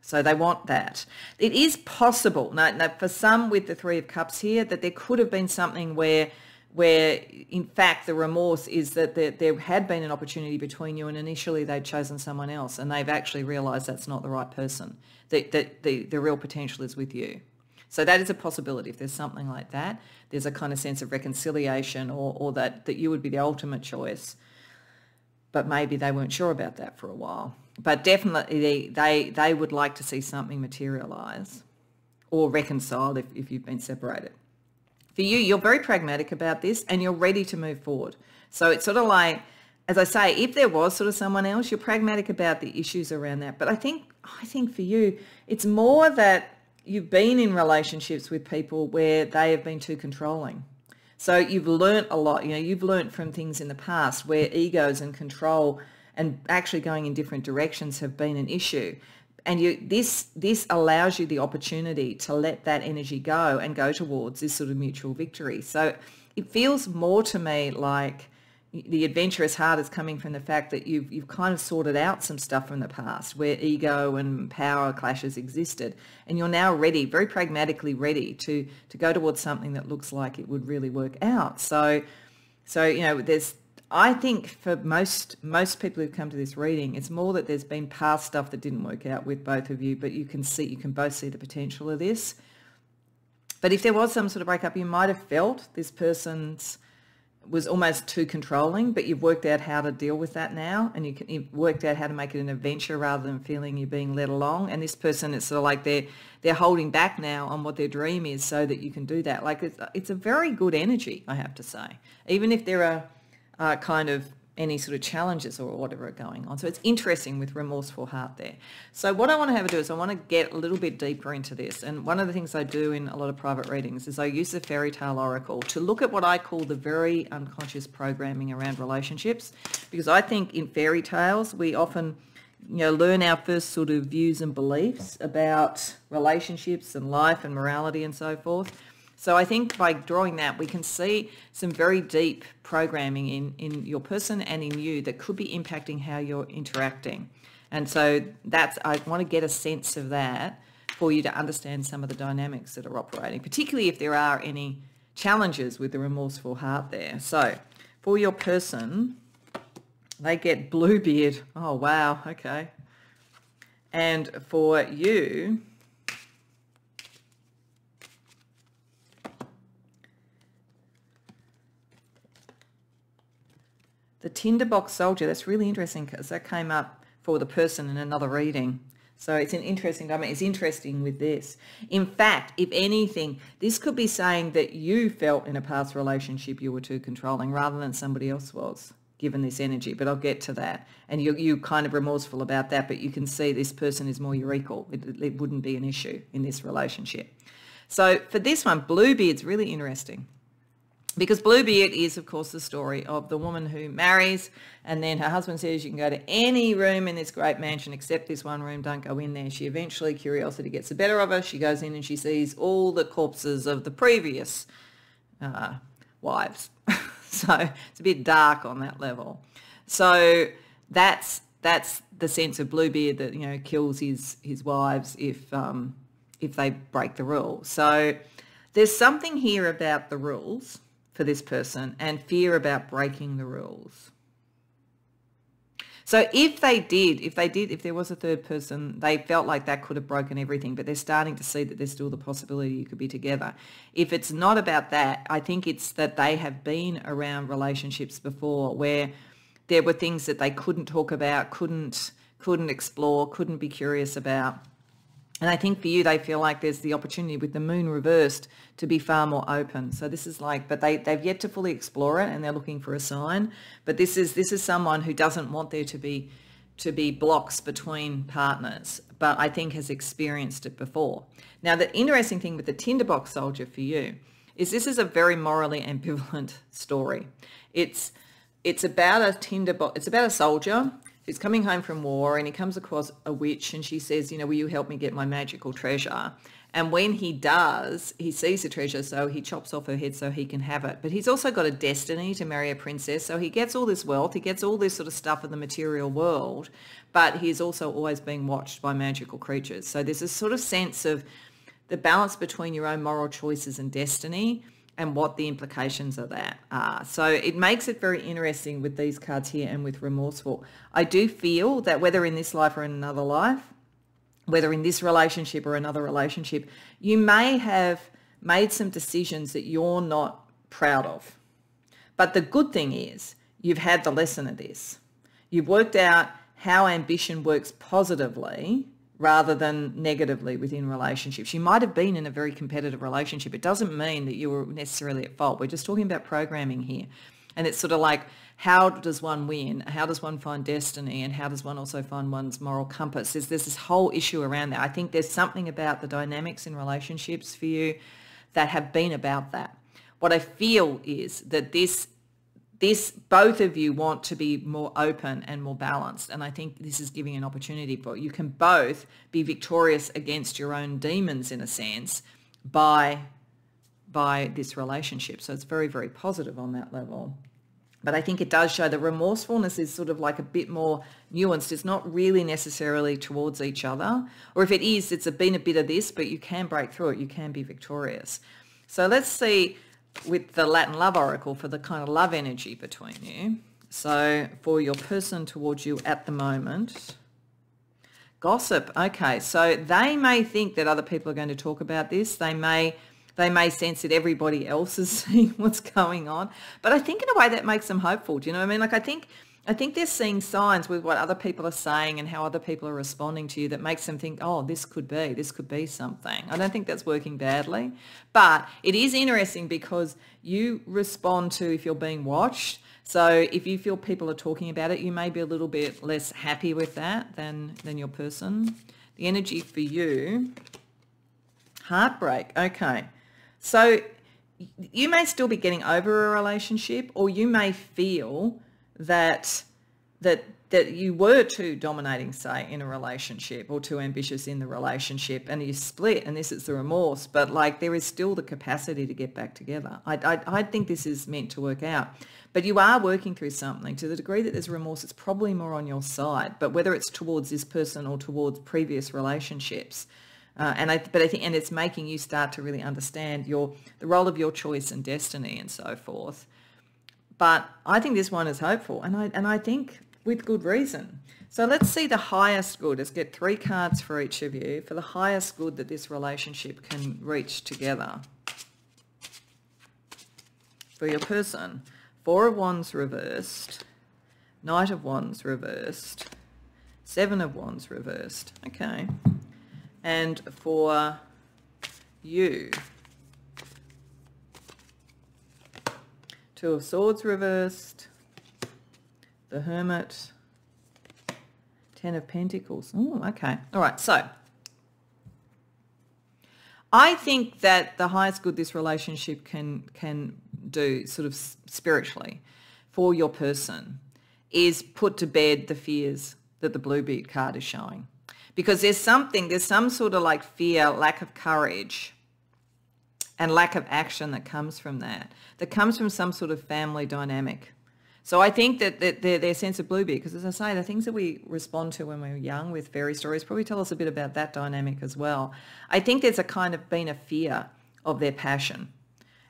So they want that. It is possible, now, now, for some with the Three of Cups here, that there could have been something where where in fact the remorse is that there, there, had been an opportunity between you and initially they'd chosen someone else and they've actually realised that's not the right person, that, that the, the real potential is with you. So that is a possibility. If there's something like that, there's a kind of sense of reconciliation or, or that, that you would be the ultimate choice. But maybe they weren't sure about that for a while but definitely they, they, they would like to see something materialise or reconciled if, if you've been separated. For you, you're very pragmatic about this and you're ready to move forward. So it's sort of like, as I say, if there was sort of someone else, you're pragmatic about the issues around that. But I think, I think for you, it's more that you've been in relationships with people where they have been too controlling. So you've learnt a lot. You know, you've learnt from things in the past where egos and control and actually going in different directions have been an issue. And you, this, this allows you the opportunity to let that energy go and go towards this sort of mutual victory. So it feels more to me like the adventurous heart is coming from the fact that you've, you've kind of sorted out some stuff from the past where ego and power clashes existed and you're now ready very pragmatically ready to to go towards something that looks like it would really work out so so you know there's I think for most most people who've come to this reading, it's more that there's been past stuff that didn't work out with both of you, but you can see you can both see the potential of this. But if there was some sort of breakup, you might have felt this person's was almost too controlling, but you've worked out how to deal with that now, and you can, you've worked out how to make it an adventure rather than feeling you're being led along. And this person, it's sort of like they're they're holding back now on what their dream is, so that you can do that. Like it's it's a very good energy, I have to say, even if there are uh, kind of any sort of challenges or whatever are going on. So it's interesting with remorseful heart there. So what I want to have to do is I want to get a little bit deeper into this. And one of the things I do in a lot of private readings is I use the Faery Tale Oracle to look at what I call the very unconscious programming around relationships. Because I think in fairy tales, we often you know, learn our first sort of views and beliefs about relationships and life and morality and so forth. So I think by drawing that, we can see some very deep programming in, in your person and in you that could be impacting how you're interacting. And so that's, I want to get a sense of that for you to understand some of the dynamics that are operating, particularly if there are any challenges with the remorseful heart there. So for your person, they get Bluebeard. Oh, wow. Okay. And for you, The tinderbox soldier, that's really interesting because that came up for the person in another reading. So it's an interesting I mean, It's interesting with this. In fact, if anything, this could be saying that you felt in a past relationship you were too controlling rather than somebody else was given this energy, but I'll get to that. And you, you're kind of remorseful about that, but you can see this person is more your equal. It, it wouldn't be an issue in this relationship. So for this one, Bluebeard's really interesting because Bluebeard is, of course, the story of the woman who marries and then her husband says you can go to any room in this great mansion except this one room, don't go in there. She eventually, curiosity gets the better of her. She goes in and she sees all the corpses of the previous uh, wives. so it's a bit dark on that level. So that's that's the sense of Bluebeard that, you know, kills his, his wives if, um, if they break the rules. So there's something here about the rules for this person and fear about breaking the rules. So if they did, if they did, if there was a third person, they felt like that could have broken everything, but they're starting to see that there's still the possibility you could be together. If it's not about that, I think it's that they have been around relationships before where there were things that they couldn't talk about, couldn't couldn't explore, couldn't be curious about. And I think for you, they feel like there's the opportunity with the moon reversed to be far more open. So this is like, but they, they've yet to fully explore it and they're looking for a sign. But this is, this is someone who doesn't want there to be, to be blocks between partners, but I think has experienced it before. Now, the interesting thing with the tinderbox soldier for you is this is a very morally ambivalent story. It's, it's about a tinderbox, it's about a soldier who's coming home from war and he comes across a witch and she says, you know, will you help me get my magical treasure? And when he does, he sees the treasure, so he chops off her head so he can have it. But he's also got a destiny to marry a princess, so he gets all this wealth, he gets all this sort of stuff in the material world, but he's also always being watched by magical creatures. So there's a sort of sense of the balance between your own moral choices and destiny and what the implications of that are. So it makes it very interesting with these cards here and with remorseful. I do feel that whether in this life or in another life, whether in this relationship or another relationship, you may have made some decisions that you're not proud of. But the good thing is you've had the lesson of this. You've worked out how ambition works positively rather than negatively within relationships. You might have been in a very competitive relationship. It doesn't mean that you were necessarily at fault. We're just talking about programming here. And it's sort of like, how does one win? How does one find destiny? And how does one also find one's moral compass? There's, there's this whole issue around that. I think there's something about the dynamics in relationships for you that have been about that. What I feel is that this this both of you want to be more open and more balanced and i think this is giving an opportunity for you. Can both be victorious against your own demons in a sense by by this relationship. So it's very very positive on that level. But i think it does show the remorsefulness is sort of like a bit more nuanced. It's not really necessarily towards each other. Or if it is it's been a bit of this but you can break through it. You can be victorious. So let's see with the Latin love oracle for the kind of love energy between you. So for your person towards you at the moment, gossip. Okay, so they may think that other people are going to talk about this. They may they may sense that everybody else is seeing what's going on. But I think in a way that makes them hopeful. Do you know what I mean? Like I think I think they're seeing signs with what other people are saying and how other people are responding to you that makes them think, oh, this could be, this could be something. I don't think that's working badly. But it is interesting because you respond to if you're being watched. So if you feel people are talking about it, you may be a little bit less happy with that than, than your person. The energy for you, heartbreak. Okay. So you may still be getting over a relationship or you may feel that that that you were too dominating, say, in a relationship or too ambitious in the relationship and you split and this is the remorse, but like there is still the capacity to get back together. I, I, I think this is meant to work out. But you are working through something. To the degree that there's remorse, it's probably more on your side. But whether it's towards this person or towards previous relationships, uh, and I, but I think, and it's making you start to really understand your the role of your choice and destiny and so forth. But I think this one is hopeful, and I, and I think with good reason. So let's see the highest good. Let's get three cards for each of you for the highest good that this relationship can reach together. For your person, Four of Wands reversed, Knight of Wands reversed, Seven of Wands reversed. Okay. And for you, Two of Swords reversed. The Hermit. Ten of Pentacles. Oh, okay. All right, so I think that the highest good this relationship can can do sort of spiritually for your person is put to bed the fears that the Bluebeard card is showing. Because there's something, there's some sort of like fear, lack of courage and lack of action that comes from that, that comes from some sort of family dynamic. So I think that, that their, their sense of bluebeard, because as I say, the things that we respond to when we are young with fairy stories probably tell us a bit about that dynamic as well. I think there's a kind of been a fear of their passion.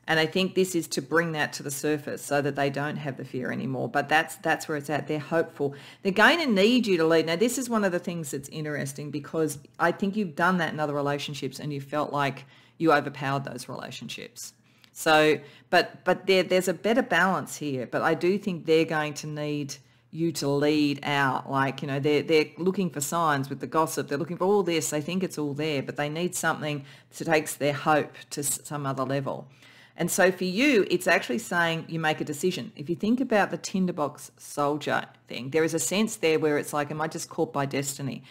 And I think this is to bring that to the surface so that they don't have the fear anymore. But that's that's where it's at. They're hopeful. They're going to need you to lead. Now, this is one of the things that's interesting because I think you've done that in other relationships and you felt like you overpowered those relationships. So, but but there there's a better balance here. But I do think they're going to need you to lead out. Like, you know, they're, they're looking for signs with the gossip. They're looking for all this. They think it's all there, but they need something that takes their hope to some other level. And so for you, it's actually saying you make a decision. If you think about the tinderbox soldier thing, there is a sense there where it's like, am I just caught by destiny?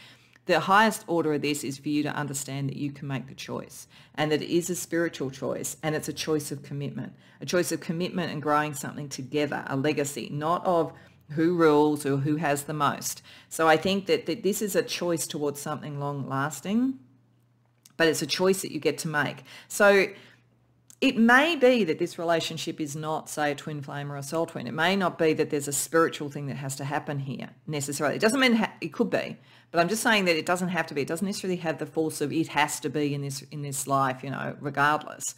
The highest order of this is for you to understand that you can make the choice and that it is a spiritual choice and it's a choice of commitment, a choice of commitment and growing something together, a legacy, not of who rules or who has the most. So I think that, that this is a choice towards something long lasting, but it's a choice that you get to make. So it may be that this relationship is not, say, a twin flame or a soul twin. It may not be that there's a spiritual thing that has to happen here necessarily. It doesn't mean it could be, but I'm just saying that it doesn't have to be. It doesn't necessarily have the force of it has to be in this in this life, you know, regardless.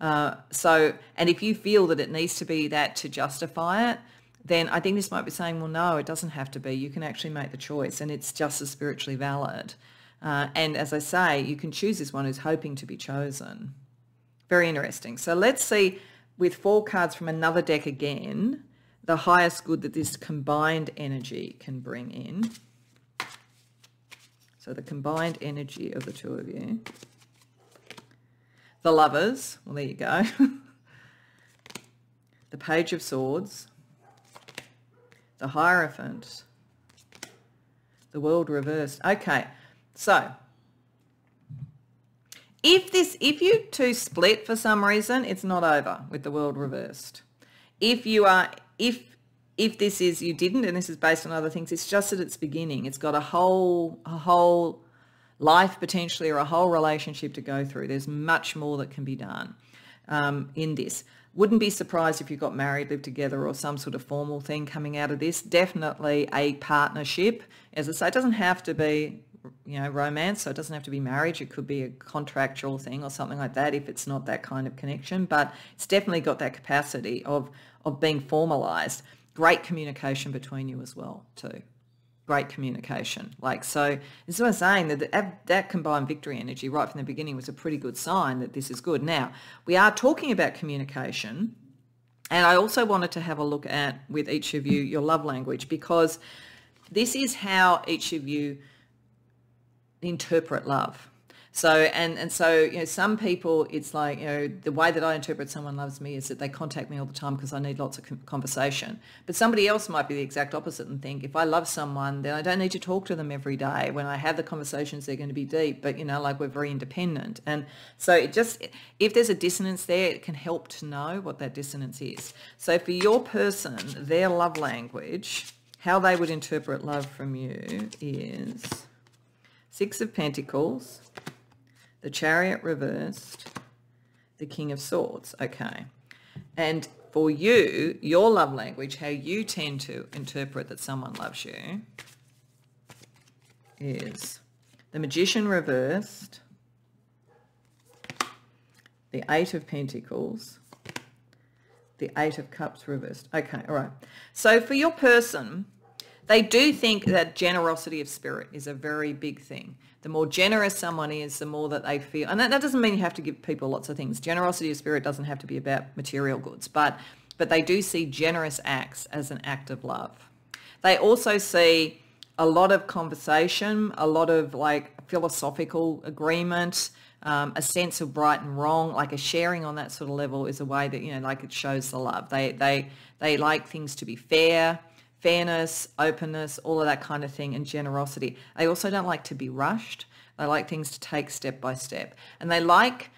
Uh, so, and if you feel that it needs to be that to justify it, then I think this might be saying, well, no, it doesn't have to be. You can actually make the choice, and it's just as spiritually valid. Uh, and as I say, you can choose this one who's hoping to be chosen. Very interesting. So let's see with four cards from another deck again, the highest good that this combined energy can bring in. So the combined energy of the two of you. The lovers, well there you go. the page of swords. The hierophant. The world reversed. Okay, so if this, if you two split for some reason, it's not over with the world reversed. If you are, if if this is you didn't, and this is based on other things, it's just at its beginning. It's got a whole a whole life potentially or a whole relationship to go through. There's much more that can be done um, in this. Wouldn't be surprised if you got married, lived together, or some sort of formal thing coming out of this. Definitely a partnership. As I say, it doesn't have to be you know, romance. So it doesn't have to be marriage. It could be a contractual thing or something like that if it's not that kind of connection. But it's definitely got that capacity of, of being formalized. Great communication between you as well, too. Great communication. Like, so this is what I'm saying, that that, that combined victory energy right from the beginning was a pretty good sign that this is good. Now, we are talking about communication. And I also wanted to have a look at, with each of you, your love language, because this is how each of you interpret love. So and and so you know some people it's like you know the way that I interpret someone loves me is that they contact me all the time because I need lots of conversation. But somebody else might be the exact opposite and think if I love someone then I don't need to talk to them every day. When I have the conversations they're going to be deep, but you know like we're very independent. And so it just if there's a dissonance there it can help to know what that dissonance is. So for your person their love language how they would interpret love from you is Six of Pentacles, the Chariot reversed, the King of Swords. Okay. And for you, your love language, how you tend to interpret that someone loves you is the Magician reversed, the Eight of Pentacles, the Eight of Cups reversed. Okay, all right. So for your person, they do think that generosity of spirit is a very big thing. The more generous someone is, the more that they feel, and that, that doesn't mean you have to give people lots of things. Generosity of spirit doesn't have to be about material goods, but but they do see generous acts as an act of love. They also see a lot of conversation, a lot of like philosophical agreement, um, a sense of right and wrong, like a sharing on that sort of level is a way that, you know, like it shows the love. They, they, they like things to be fair fairness, openness, all of that kind of thing, and generosity. They also don't like to be rushed. They like things to take step by step. And they like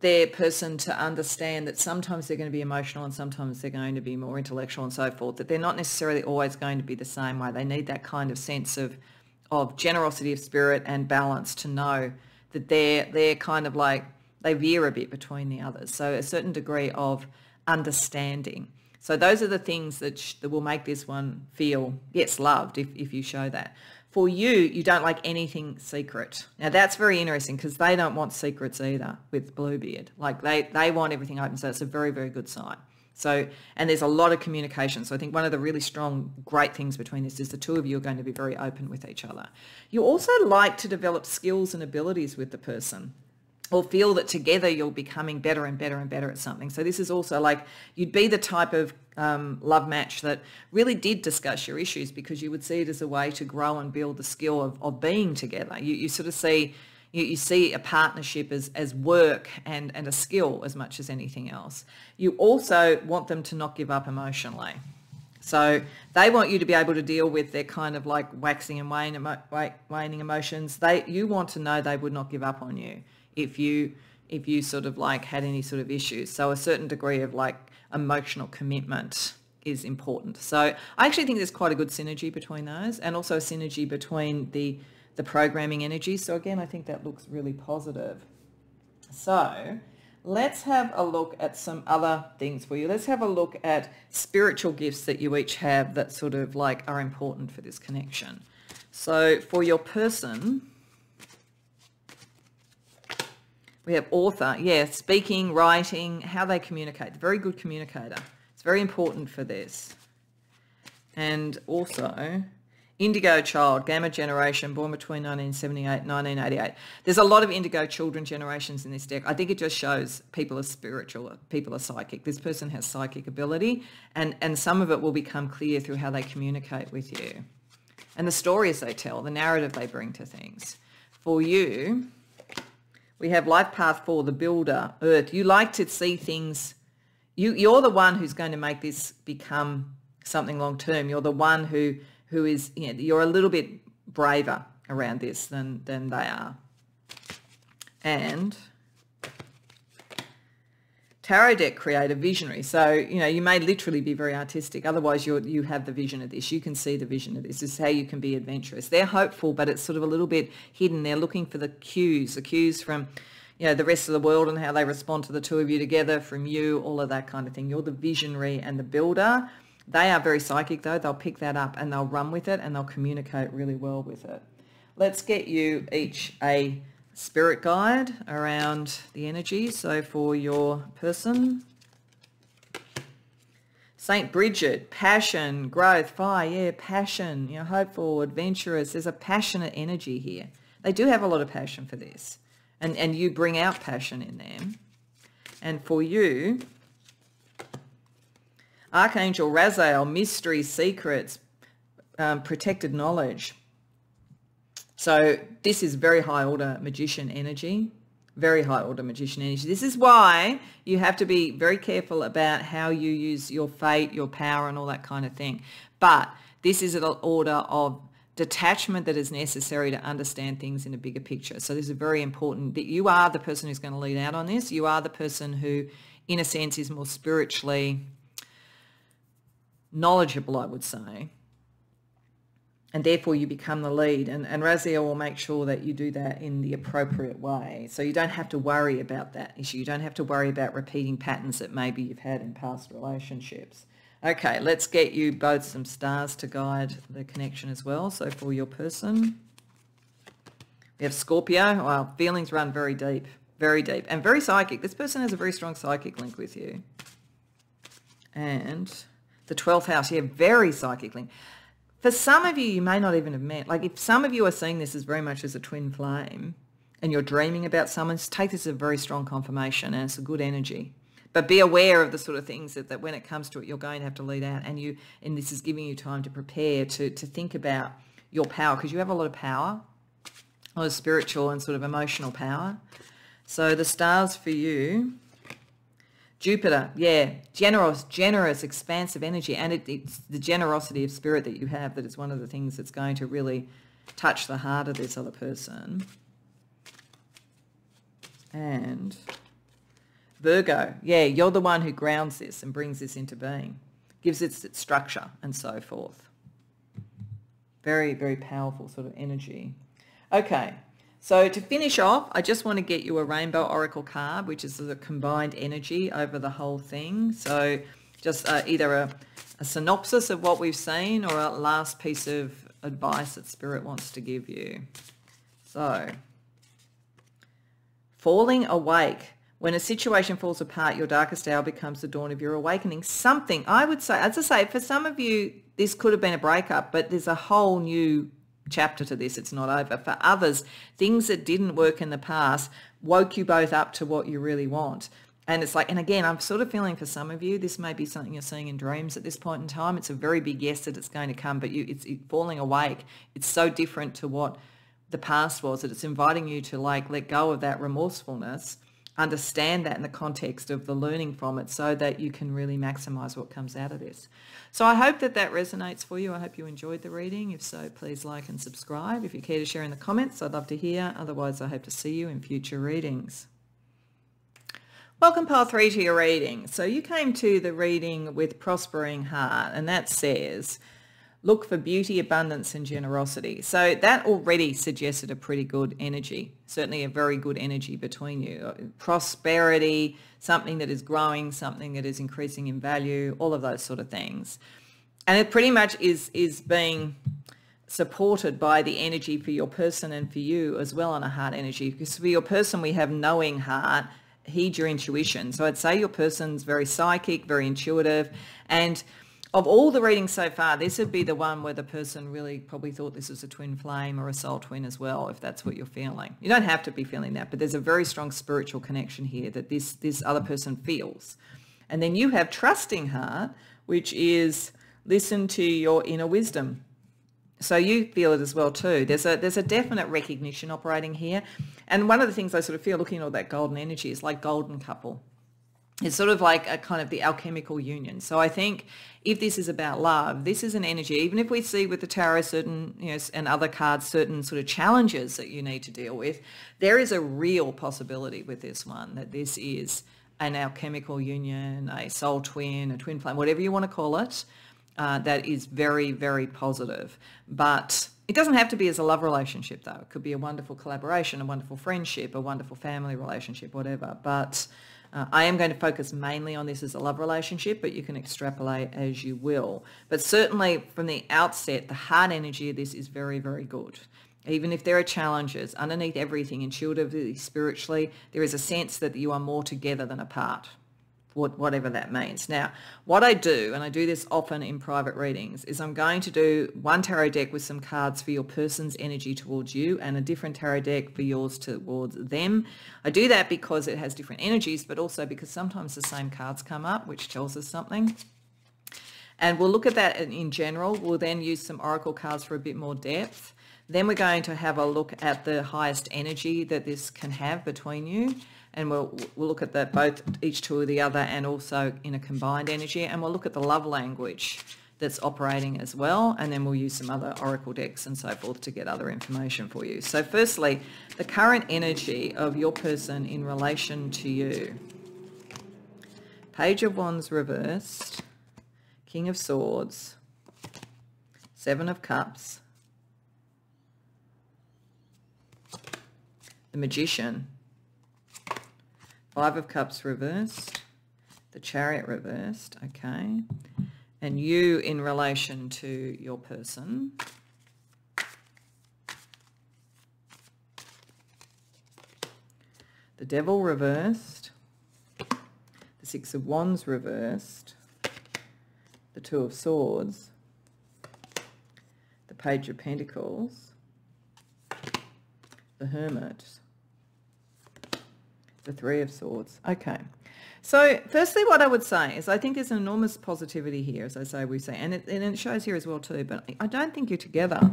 their person to understand that sometimes they're going to be emotional and sometimes they're going to be more intellectual and so forth, that they're not necessarily always going to be the same way. They need that kind of sense of, of generosity of spirit and balance to know that they're, they're kind of like, they veer a bit between the others. So a certain degree of understanding. So those are the things that, sh- that will make this one feel, yes, loved if, if you show that. For you, you don't like anything secret. Now that's very interesting because they don't want secrets either with Bluebeard. Like they, they want everything open. So it's a very, very good sign. So, and there's a lot of communication. So I think one of the really strong, great things between this is the two of you are going to be very open with each other. You also like to develop skills and abilities with the person or feel that together you're becoming better and better and better at something. So this is also like you'd be the type of um, love match that really did discuss your issues because you would see it as a way to grow and build the skill of, of being together. You, you sort of see you, you see a partnership as, as work and, and a skill as much as anything else. You also want them to not give up emotionally. So they want you to be able to deal with their kind of like waxing and waning, waning emotions. They, you want to know they would not give up on you if you if you sort of like had any sort of issues. So a certain degree of like emotional commitment is important. So I actually think there's quite a good synergy between those and also a synergy between the the programming energy. So again, I think that looks really positive. So let's have a look at some other things for you. Let's have a look at spiritual gifts that you each have that sort of like are important for this connection. So for your person, we have author. Yeah, speaking, writing, how they communicate. Very good communicator. It's very important for this. And also Indigo child, gamma generation, born between 1978 and 1988. There's a lot of indigo children generations in this deck. I think it just shows people are spiritual, people are psychic. This person has psychic ability and, and some of it will become clear through how they communicate with you. And the stories they tell, the narrative they bring to things. For you, we have life path for the builder, earth. You like to see things, you, you're the one who's going to make this become something long term. You're the one who who is, you know, you're a little bit braver around this than, than they are. And tarot deck creator visionary. So, you know, you may literally be very artistic. Otherwise, you you have the vision of this. You can see the vision of this. This is how you can be adventurous. They're hopeful, but it's sort of a little bit hidden. They're looking for the cues, the cues from, you know, the rest of the world and how they respond to the two of you together, from you, all of that kind of thing. You're the visionary and the builder. They are very psychic though. They'll pick that up and they'll run with it and they'll communicate really well with it. Let's get you each a spirit guide around the energy. So for your person, Saint Bridget, passion, growth, fire, yeah, passion, you know, hopeful, adventurous. There's a passionate energy here. They do have a lot of passion for this. And, and you bring out passion in them. And for you, Archangel Raziel, mystery, secrets, um, protected knowledge. So this is very high order magician energy, very high order magician energy. This is why you have to be very careful about how you use your fate, your power and all that kind of thing. But this is an order of detachment that is necessary to understand things in a bigger picture. So this is very important that you are the person who's going to lead out on this. You are the person who, in a sense, is more spiritually knowledgeable, I would say. And therefore you become the lead. And, and Raziel will make sure that you do that in the appropriate way. So you don't have to worry about that issue. You don't have to worry about repeating patterns that maybe you've had in past relationships. Okay, let's get you both some stars to guide the connection as well. So for your person, we have Scorpio. Well, feelings run very deep, very deep, and very psychic. This person has a very strong psychic link with you. And the 12th house, yeah, very psychic link. For some of you, you may not even have met. Like if some of you are seeing this as very much as a twin flame and you're dreaming about someone, take this as a very strong confirmation and it's a good energy. But be aware of the sort of things that, that when it comes to it, you're going to have to lead out and you and this is giving you time to prepare to, to think about your power because you have a lot of power, a lot of spiritual and sort of emotional power. So the stars for you Jupiter, yeah, generous, generous, expansive energy, and it, it's the generosity of spirit that you have that is one of the things that's going to really touch the heart of this other person. And Virgo, yeah, you're the one who grounds this and brings this into being, gives it its structure and so forth. Very, very powerful sort of energy. Okay, so to finish off, I just want to get you a Rainbow Oracle card, which is a combined energy over the whole thing. So just uh, either a, a, synopsis of what we've seen or a last piece of advice that Spirit wants to give you. So, falling awake. When a situation falls apart, your darkest hour becomes the dawn of your awakening. Something, I would say, as I say, for some of you, this could have been a breakup, but there's a whole new chapter to this. It's not over. For others, things that didn't work in the past woke you both up to what you really want. And it's like, and again, I'm sort of feeling for some of you, this may be something you're seeing in dreams at this point in time. It's a very big yes that it's going to come, but you, it's it, falling awake. It's so different to what the past was that it's inviting you to like let go of that remorsefulness, understand that in the context of the learning from it so that you can really maximize what comes out of this. So I hope that that resonates for you. I hope you enjoyed the reading. If so, please like and subscribe. If you care to share in the comments, I'd love to hear. Otherwise, I hope to see you in future readings. Welcome, pile three, to your reading. So you came to the reading with prospering heart, and that says, look for beauty, abundance, and generosity. So that already suggested a pretty good energy, certainly a very good energy between you. Uh, prosperity, something that is growing, something that is increasing in value, all of those sort of things. And it pretty much is, is being supported by the energy for your person and for you as well on a heart energy. Because for your person, we have knowing heart heed your intuition. So I'd say your person's very psychic, very intuitive. And of all the readings so far, this would be the one where the person really probably thought this was a twin flame or a soul twin as well, if that's what you're feeling. You don't have to be feeling that, but there's a very strong spiritual connection here that this, this other person feels. And then you have trusting heart, which is listen to your inner wisdom. So you feel it as well too. There's a there's a definite recognition operating here. And one of the things I sort of feel looking at all that golden energy is like golden couple. It's sort of like a kind of the alchemical union. So I think if this is about love, this is an energy, even if we see with the tarot certain, you know, and other cards, certain sort of challenges that you need to deal with, there is a real possibility with this one that this is an alchemical union, a soul twin, a twin flame, whatever you want to call it, uh, that is very, very positive. But it doesn't have to be as a love relationship, though. It could be a wonderful collaboration, a wonderful friendship, a wonderful family relationship, whatever. But uh, I am going to focus mainly on this as a love relationship, but you can extrapolate as you will. But certainly from the outset, the heart energy of this is very, very good. Even if there are challenges, underneath everything, intuitively, spiritually, there is a sense that you are more together than apart whatever that means. Now, what I do, and I do this often in private readings, is I'm going to do one tarot deck with some cards for your person's energy towards you and a different tarot deck for yours towards them. I do that because it has different energies, but also because sometimes the same cards come up, which tells us something. And we'll look at that in general. We'll then use some oracle cards for a bit more depth. Then we're going to have a look at the highest energy that this can have between you and we'll, we'll look at that both each to the other and also in a combined energy and we'll look at the love language that's operating as well and then we'll use some other oracle decks and so forth to get other information for you. So firstly, the current energy of your person in relation to you. Page of Wands reversed, King of Swords, Seven of Cups, the Magician, Five of Cups reversed, the Chariot reversed, okay, and you in relation to your person. The Devil reversed, the Six of Wands reversed, the Two of Swords, the Page of Pentacles, the Hermit, the Three of Swords. Okay. So firstly, what I would say is I think there's an enormous positivity here, as I say, we say, and it, and it shows here as well too, but I don't think you're together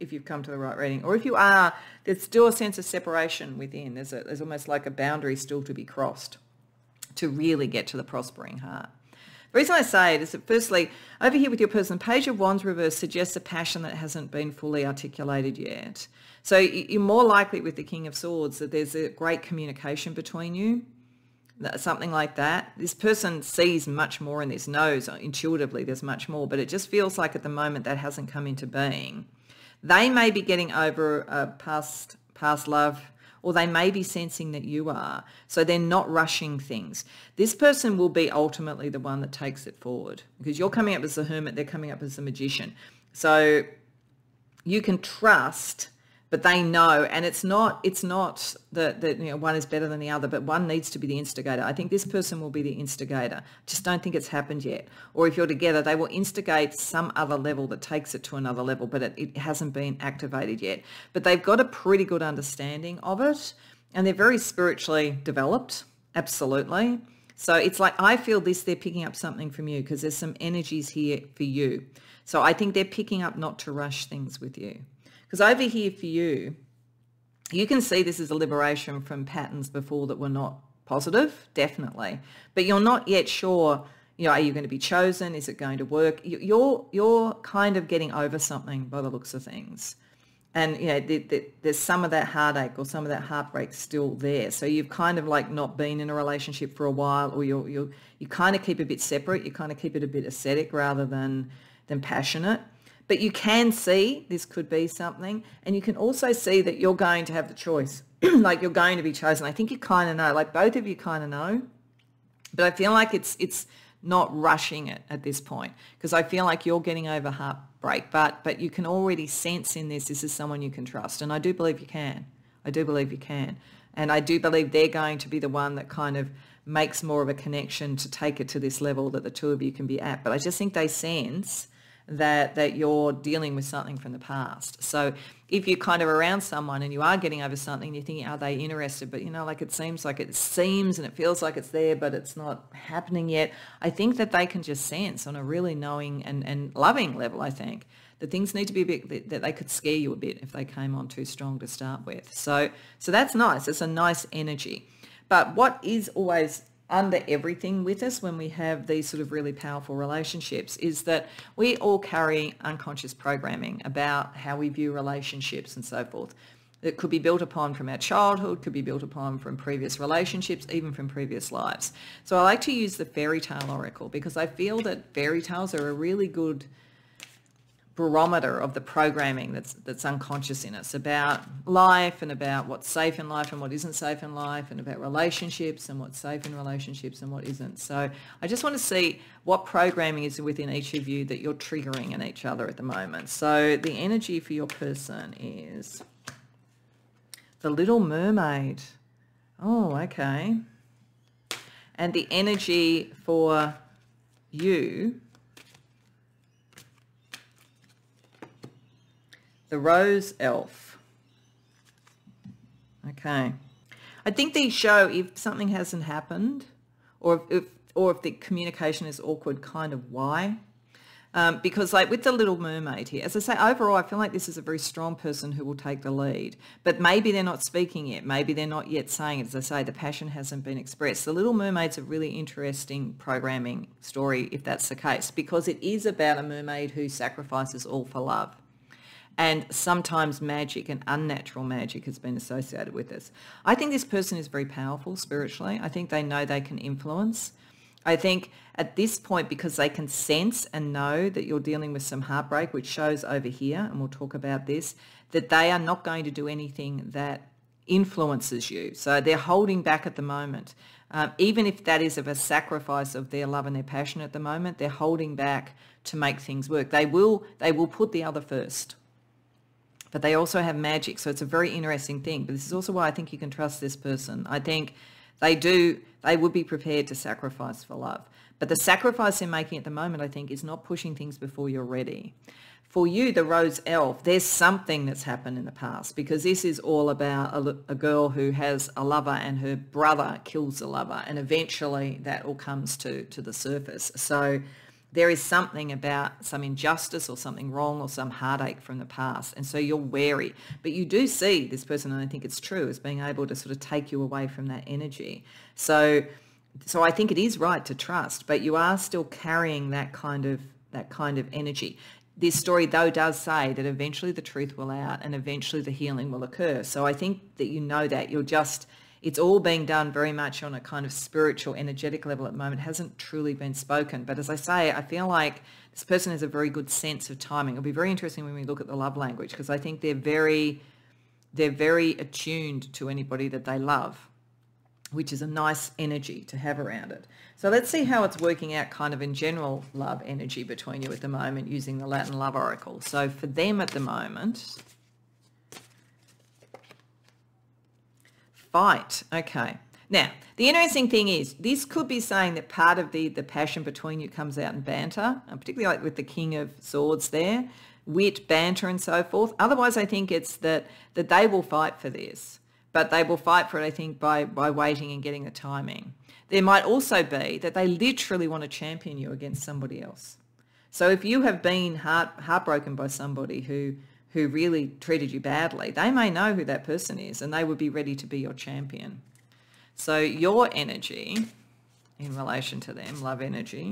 if you've come to the right reading. Or if you are, there's still a sense of separation within. There's, a, there's almost like a boundary still to be crossed to really get to the prospering heart. The reason I say it is that firstly, over here with your person, Page of Wands reverse suggests a passion that hasn't been fully articulated yet. So you're more likely with the King of Swords that there's a great communication between you, something like that. This person sees much more in this, knows uh, intuitively there's much more, but it just feels like at the moment that hasn't come into being. They may be getting over a past, past love or they may be sensing that you are. So they're not rushing things. This person will be ultimately the one that takes it forward because you're coming up as the hermit, they're coming up as the magician. So you can trust but they know and it's not it's not that that you know one is better than the other but one needs to be the instigator. I think this person will be the instigator. Just don't think it's happened yet. Or if you're together they will instigate some other level that takes it to another level but it, it hasn't been activated yet. But they've got a pretty good understanding of it and they're very spiritually developed absolutely. So it's like i feel this they're picking up something from you because there's some energies here for you. So i think they're picking up not to rush things with you because over here for you, you can see this is a liberation from patterns before that were not positive, definitely. But you're not yet sure, you know, are you going to be chosen? Is it going to work? You're, you're kind of getting over something by the looks of things. And, you know, the, the, there's some of that heartache or some of that heartbreak still there. So you've kind of like not been in a relationship for a while or you're, you're, you kind of keep a bit separate. You kind of keep it a bit ascetic rather than, than passionate. But you can see this could be something. And you can also see that you're going to have the choice. like you're going to be chosen. I think you kind of know, like both of you kind of know. But I feel like it's it's not rushing it at this point because I feel like you're getting over heartbreak. But but you can already sense in this this is someone you can trust. And I do believe you can. I do believe you can. And I do believe they're going to be the one that kind of makes more of a connection to take it to this level that the two of you can be at. But I just think they sense that that you're dealing with something from the past. So if you're kind of around someone and you are getting over something, you're thinking, are they interested? But you know, like it seems like it seems and it feels like it's there, but it's not happening yet. I think that they can just sense on a really knowing and, and loving level, I think, that things need to be a bit that they could scare you a bit if they came on too strong to start with. So so that's nice. It's a nice energy. But what is always under everything with us when we have these sort of really powerful relationships is that we all carry unconscious programming about how we view relationships and so forth. It could be built upon from our childhood, could be built upon from previous relationships, even from previous lives. So I like to use the Faery Tale Oracle because I feel that fairy tales are a really good barometer of the programming that's that's unconscious in us about life and about what's safe in life and what isn't safe in life and about relationships and what's safe in relationships and what isn't. So I just want to see what programming is within each of you that you're triggering in each other at the moment. So the energy for your person is the little mermaid. Oh, okay. And the energy for you The Rose Elf. Okay. I think these show if something hasn't happened or if, or if the communication is awkward, kind of why. Um, because like with the Little Mermaid here, as I say, overall, I feel like this is a very strong person who will take the lead. But maybe they're not speaking yet. Maybe they're not yet saying it. As I say, the passion hasn't been expressed. The Little Mermaid's a really interesting programming story if that's the case, because it is about a mermaid who sacrifices all for love and sometimes magic and unnatural magic has been associated with this. I think this person is very powerful spiritually. I think they know they can influence. I think at this point, because they can sense and know that you're dealing with some heartbreak, which shows over here, and we'll talk about this, that they are not going to do anything that influences you. So they're holding back at the moment. Um, even if that is of a sacrifice of their love and their passion at the moment, they're holding back to make things work. They will, they will put the other first but they also have magic. So it's a very interesting thing. But this is also why I think you can trust this person. I think they do, they would be prepared to sacrifice for love. But the sacrifice they're making at the moment, I think, is not pushing things before you're ready. For you, the rose elf, there's something that's happened in the past because this is all about a, a girl who has a lover and her brother kills the lover and eventually that all comes to, to the surface. So there is something about some injustice or something wrong or some heartache from the past. And so you're wary. But you do see this person, and I think it's true, as being able to sort of take you away from that energy. So so I think it is right to trust, but you are still carrying that kind of that kind of energy. This story though does say that eventually the truth will out and eventually the healing will occur. So I think that you know that. You're just it's all being done very much on a kind of spiritual, energetic level at the moment. It hasn't truly been spoken. But as I say, I feel like this person has a very good sense of timing. It'll be very interesting when we look at the love language because I think they're very, they're very attuned to anybody that they love. which is a nice energy to have around it. So let's see how it's working out kind of in general love energy between you at the moment using the Latin Love Oracle. So for them at the moment, fight. Okay. Now, the interesting thing is, this could be saying that part of the, the passion between you comes out in banter, and particularly like with the King of Swords there, wit, banter and so forth. Otherwise, I think it's that, that they will fight for this, but they will fight for it, I think, by, by waiting and getting the timing. There might also be that they literally want to champion you against somebody else. So if you have been heart, heartbroken by somebody who who really treated you badly, they may know who that person is and they would be ready to be your champion. So your energy in relation to them, love energy,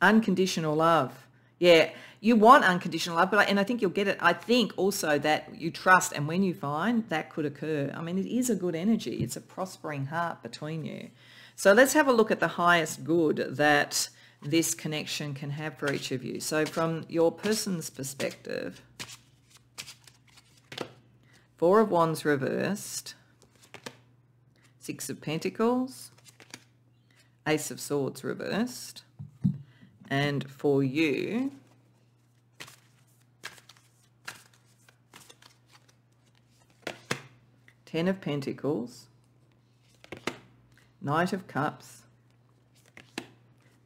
unconditional love. Yeah, you want unconditional love, but and I think you'll get it. I think also that you trust, and when you find that could occur, I mean, it is a good energy. It's a prospering heart between you. So let's have a look at the highest good that this connection can have for each of you. So from your person's perspective, Four of Wands reversed, Six of Pentacles, Ace of Swords reversed, and for you, Ten of Pentacles, Knight of Cups,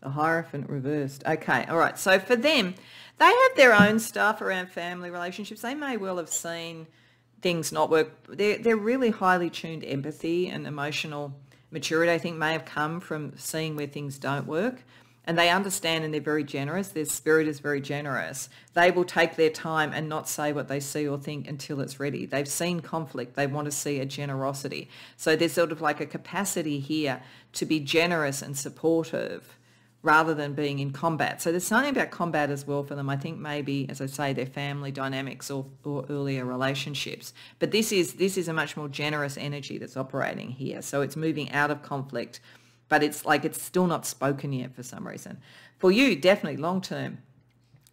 the Hierophant reversed. Okay, all right. So for them, they have their own stuff around family relationships. They may well have seen things not work. They're, they're really highly tuned empathy and emotional maturity, I think, may have come from seeing where things don't work. And they understand and they're very generous. Their spirit is very generous. They will take their time and not say what they see or think until it's ready. They've seen conflict. They want to see a generosity. So there's sort of like a capacity here to be generous and supportive rather than being in combat. So there's something about combat as well for them. I think maybe, as I say, their family dynamics or, or earlier relationships. But this is this is a much more generous energy that's operating here. So it's moving out of conflict, but it's like it's still not spoken yet for some reason. For you, definitely long term.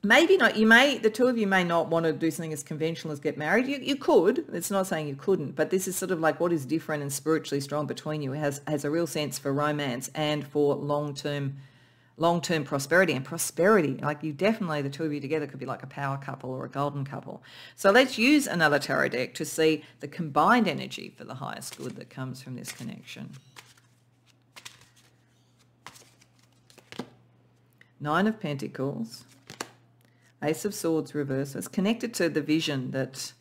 Maybe not. You may, the two of you may not want to do something as conventional as get married. You, you could. It's not saying you couldn't, but this is sort of like what is different and spiritually strong between you has has a real sense for romance and for long term long-term prosperity and prosperity like you definitely the two of you together could be like a power couple or a golden couple. So let's use another tarot deck to see the combined energy for the highest good that comes from this connection. Nine of pentacles ace of swords reversed it's connected to the vision that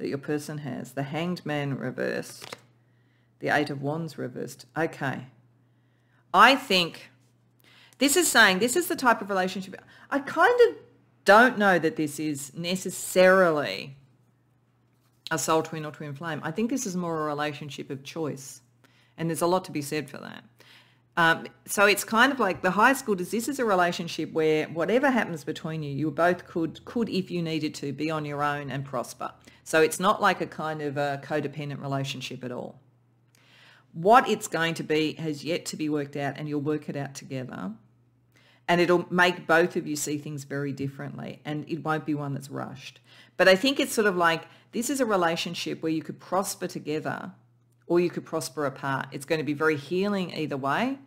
that your person has. The hanged man reversed. The eight of wands reversed. Okay. I think this is saying this is the type of relationship. I kind of don't know that this is necessarily a soul twin or twin flame. I think this is more a relationship of choice. And there's a lot to be said for that. Um, so it's kind of like the high school is this is a relationship where whatever happens between you, you both could, could if you needed to, be on your own and prosper. So it's not like a kind of a codependent relationship at all. What it's going to be has yet to be worked out and you'll work it out together and it'll make both of you see things very differently and it won't be one that's rushed. But I think it's sort of like this is a relationship where you could prosper together or you could prosper apart. It's going to be very healing either way.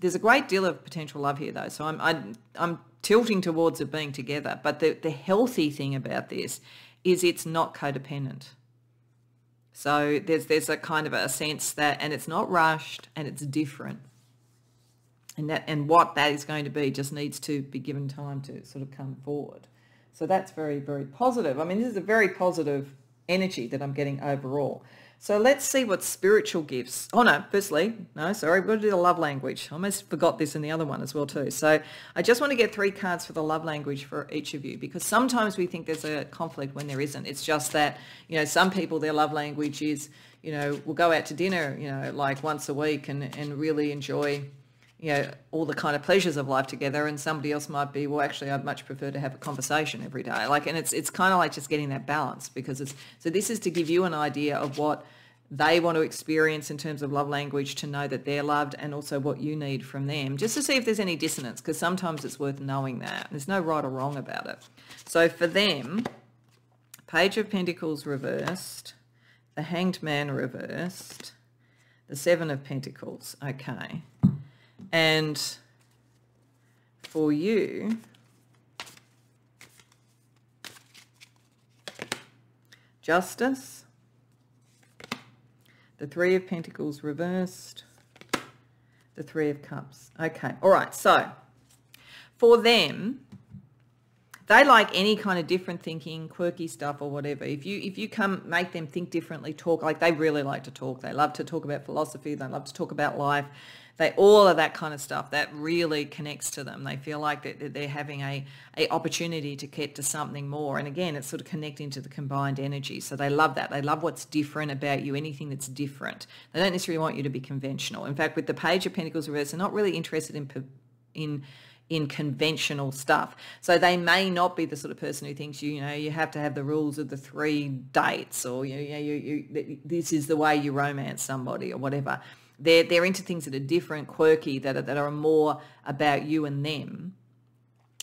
There's a great deal of potential love here though, so I'm, I'm, I'm tilting towards it being together. But the, the healthy thing about this is it's not codependent. So there's, there's a kind of a sense that, and it's not rushed and it's different and that and what that is going to be just needs to be given time to sort of come forward. So that's very, very positive. I mean, this is a very positive energy that I'm getting overall. So let's see what spiritual gifts. Oh no, firstly, no, sorry, we've got to do the love language. I almost forgot this in the other one as well too. So I just want to get three cards for the love language for each of you because sometimes we think there's a conflict when there isn't. It's just that, you know, some people their love language is, you know, we'll go out to dinner, you know, like once a week and, and really enjoy you know, all the kind of pleasures of life together and somebody else might be, well, actually, I'd much prefer to have a conversation every day. Like, and it's, it's kind of like just getting that balance because it's, so this is to give you an idea of what they want to experience in terms of love language to know that they're loved and also what you need from them, just to see if there's any dissonance because sometimes it's worth knowing that. There's no right or wrong about it. So for them, Page of Pentacles reversed, the Hanged Man reversed, the Seven of Pentacles, okay. And for you, Justice, the Three of Pentacles reversed, the Three of Cups. Okay, all right, so for them, they like any kind of different thinking, quirky stuff or whatever. If you if you come make them think differently, talk like they really like to talk. They love to talk about philosophy. They love to talk about life. They all of that kind of stuff that really connects to them. They feel like that they're having a, a opportunity to get to something more. And again, it's sort of connecting to the combined energy. So they love that. They love what's different about you, anything that's different. They don't necessarily want you to be conventional. In fact, with the Page of Pentacles reverse, they're not really interested in in in conventional stuff. So they may not be the sort of person who thinks you, know you have to have the rules of the three dates or you know, you, you, this is the way you romance somebody or whatever. They're they're into things that are different, quirky, that are, that are more about you and them.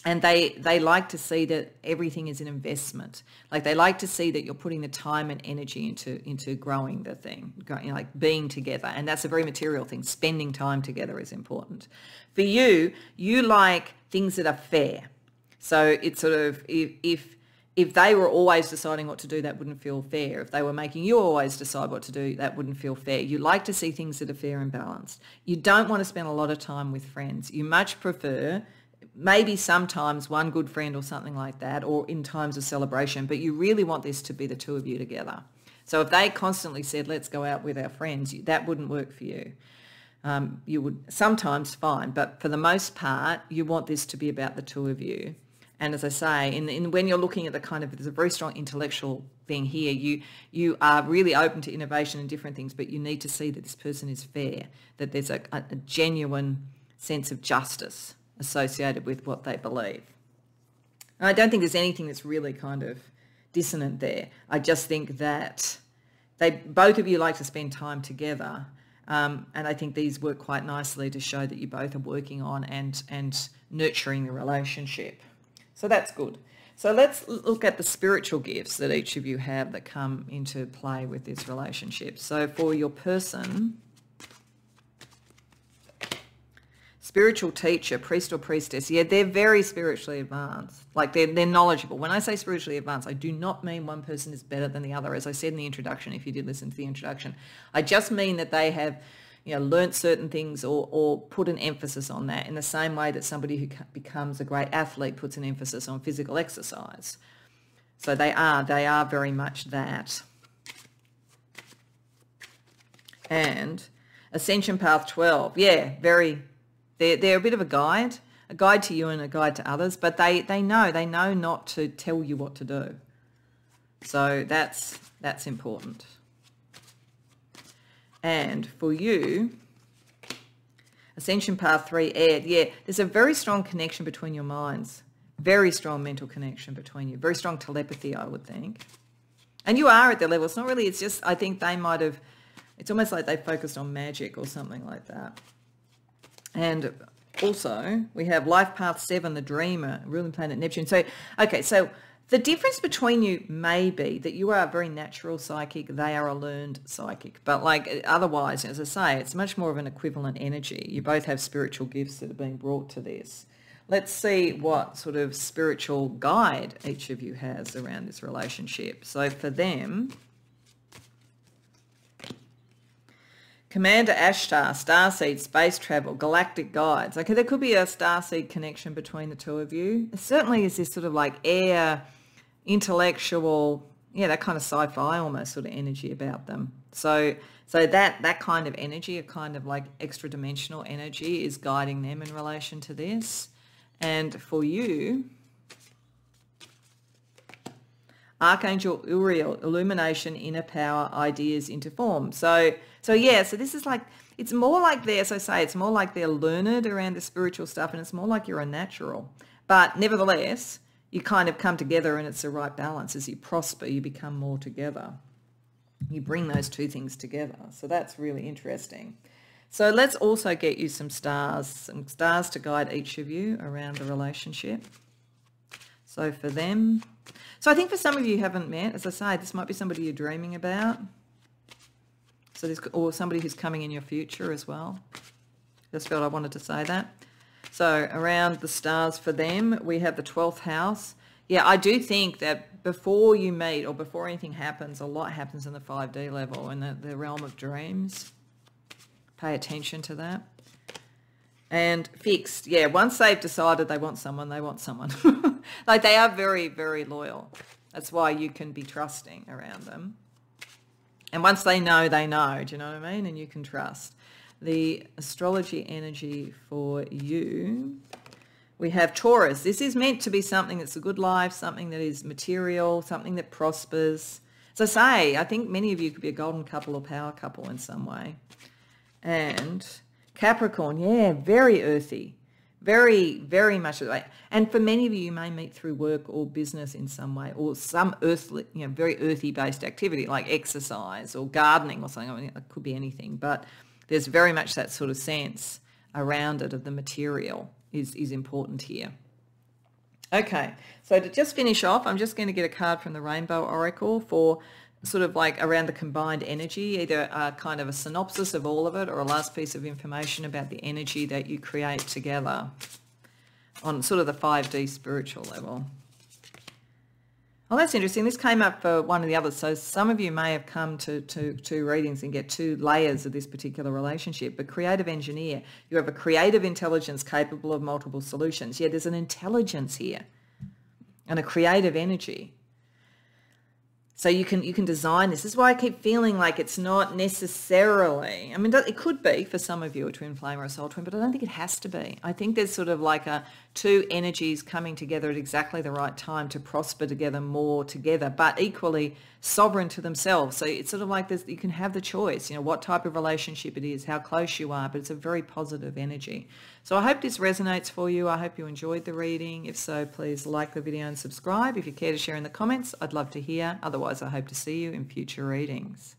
And they they like to see that everything is an investment. Like they like to see that you're putting the time and energy into into growing the thing, you know, like being together. And that's a very material thing. Spending time together is important. For you, you like things that are fair. So it's sort of if, if if they were always deciding what to do, that wouldn't feel fair. If they were making you always decide what to do, that wouldn't feel fair. You like to see things that are fair and balanced. You don't want to spend a lot of time with friends. You much prefer maybe sometimes one good friend or something like that, or in times of celebration, but you really want this to be the two of you together. So if they constantly said, let's go out with our friends, that wouldn't work for you um, you would sometimes fine, but for the most part, you want this to be about the two of you. And as I say, in, in, when you're looking at the kind of, there's a very strong intellectual thing here. You you are really open to innovation and different things, but you need to see that this person is fair, that there's a, a, genuine sense of justice associated with what they believe. And I don't think there's anything that's really kind of dissonant there. I just think that they both of you like to spend time together um, and I think these work quite nicely to show that you both are working on and, and nurturing the relationship. So that's good. So let's look at the spiritual gifts that each of you have that come into play with this relationship. So for your person, spiritual teacher, priest or priestess, yeah, they're very spiritually advanced. Like they're, they're knowledgeable. When I say spiritually advanced, I do not mean one person is better than the other. As I said in the introduction, if you did listen to the introduction, I just mean that they have, you know, learnt certain things or, or put an emphasis on that in the same way that somebody who becomes a great athlete puts an emphasis on physical exercise. So they are, they are very much that. And Ascension Path 12, yeah, very they're, they're a bit of a guide, a guide to you and a guide to others, but they, they know, they know not to tell you what to do. So that's, that's important. And for you, Ascension Path 3, Air, yeah, there's a very strong connection between your minds. Very strong mental connection between you. Very strong telepathy, I would think. And you are at their level. It's not really, it's just, I think they might have, it's almost like they focused on magic or something like that. And also we have Life Path 7, the Dreamer, ruling planet Neptune. So, okay, so the difference between you may be that you are a very natural psychic, they are a learned psychic. But like otherwise, as I say, it's much more of an equivalent energy. You both have spiritual gifts that are being brought to this. Let's see what sort of spiritual guide each of you has around this relationship. So for them, Commander Ashtar, Starseed, Space Travel, Galactic Guides. Okay, there could be a Starseed connection between the two of you. It certainly is this sort of like air, intellectual, yeah, that kind of sci-fi almost sort of energy about them. So, so that that kind of energy, a kind of like extra dimensional energy, is guiding them in relation to this. And for you, Archangel Uriel, illumination, inner power, ideas into form. So, so yeah, so this is like, it's more like they're, as I say, it's more like they're learned around the spiritual stuff and it's more like you're a natural. But nevertheless, you kind of come together and it's the right balance. As you prosper, you become more together. You bring those two things together. So that's really interesting. So let's also get you some stars, some stars to guide each of you around the relationship. So for them, so I think for some of you haven't met, as I say, this might be somebody you're dreaming about. So there's, or somebody who's coming in your future as well. Just felt I wanted to say that. So around the stars for them, we have the 12th house. Yeah, I do think that before you meet or before anything happens, a lot happens in the 5D level in the, the realm of dreams. Pay attention to that. And fixed, yeah, once they've decided they want someone, they want someone. like they are very, very loyal. That's why you can be trusting around them. And once they know, they know. Do you know what I mean? And you can trust. The astrology energy for you, we have Taurus. This is meant to be something that's a good life, something that is material, something that prospers. I say, I think many of you could be a golden couple or power couple in some way. And Capricorn, yeah, very earthy, very, very much. And for many of you, you may meet through work or business in some way, or some earthly, you know, very earthy-based activity like exercise or gardening or something. I mean, it could be anything, but there's very much that sort of sense around it of the material is is important here. Okay, so to just finish off, I'm just going to get a card from the Rainbow Oracle for sort of like around the combined energy, either a kind of a synopsis of all of it or a last piece of information about the energy that you create together on sort of the 5D spiritual level. Oh, that's interesting. This came up for one of the others. So some of you may have come to, to two readings and get two layers of this particular relationship. But creative engineer, you have a creative intelligence capable of multiple solutions. Yeah, there's an intelligence here and a creative energy. So you can you can design this. This is why I keep feeling like it's not necessarily. I mean, it could be for some of you a twin flame or a soul twin, but I don't think it has to be. I think there's sort of like a two energies coming together at exactly the right time to prosper together more together, but equally sovereign to themselves. So it's sort of like this. You can have the choice. You know what type of relationship it is, how close you are, but it's a very positive energy. So I hope this resonates for you. I hope you enjoyed the reading. If so, please like the video and subscribe. If you care to share in the comments, I'd love to hear. Otherwise, I hope to see you in future readings.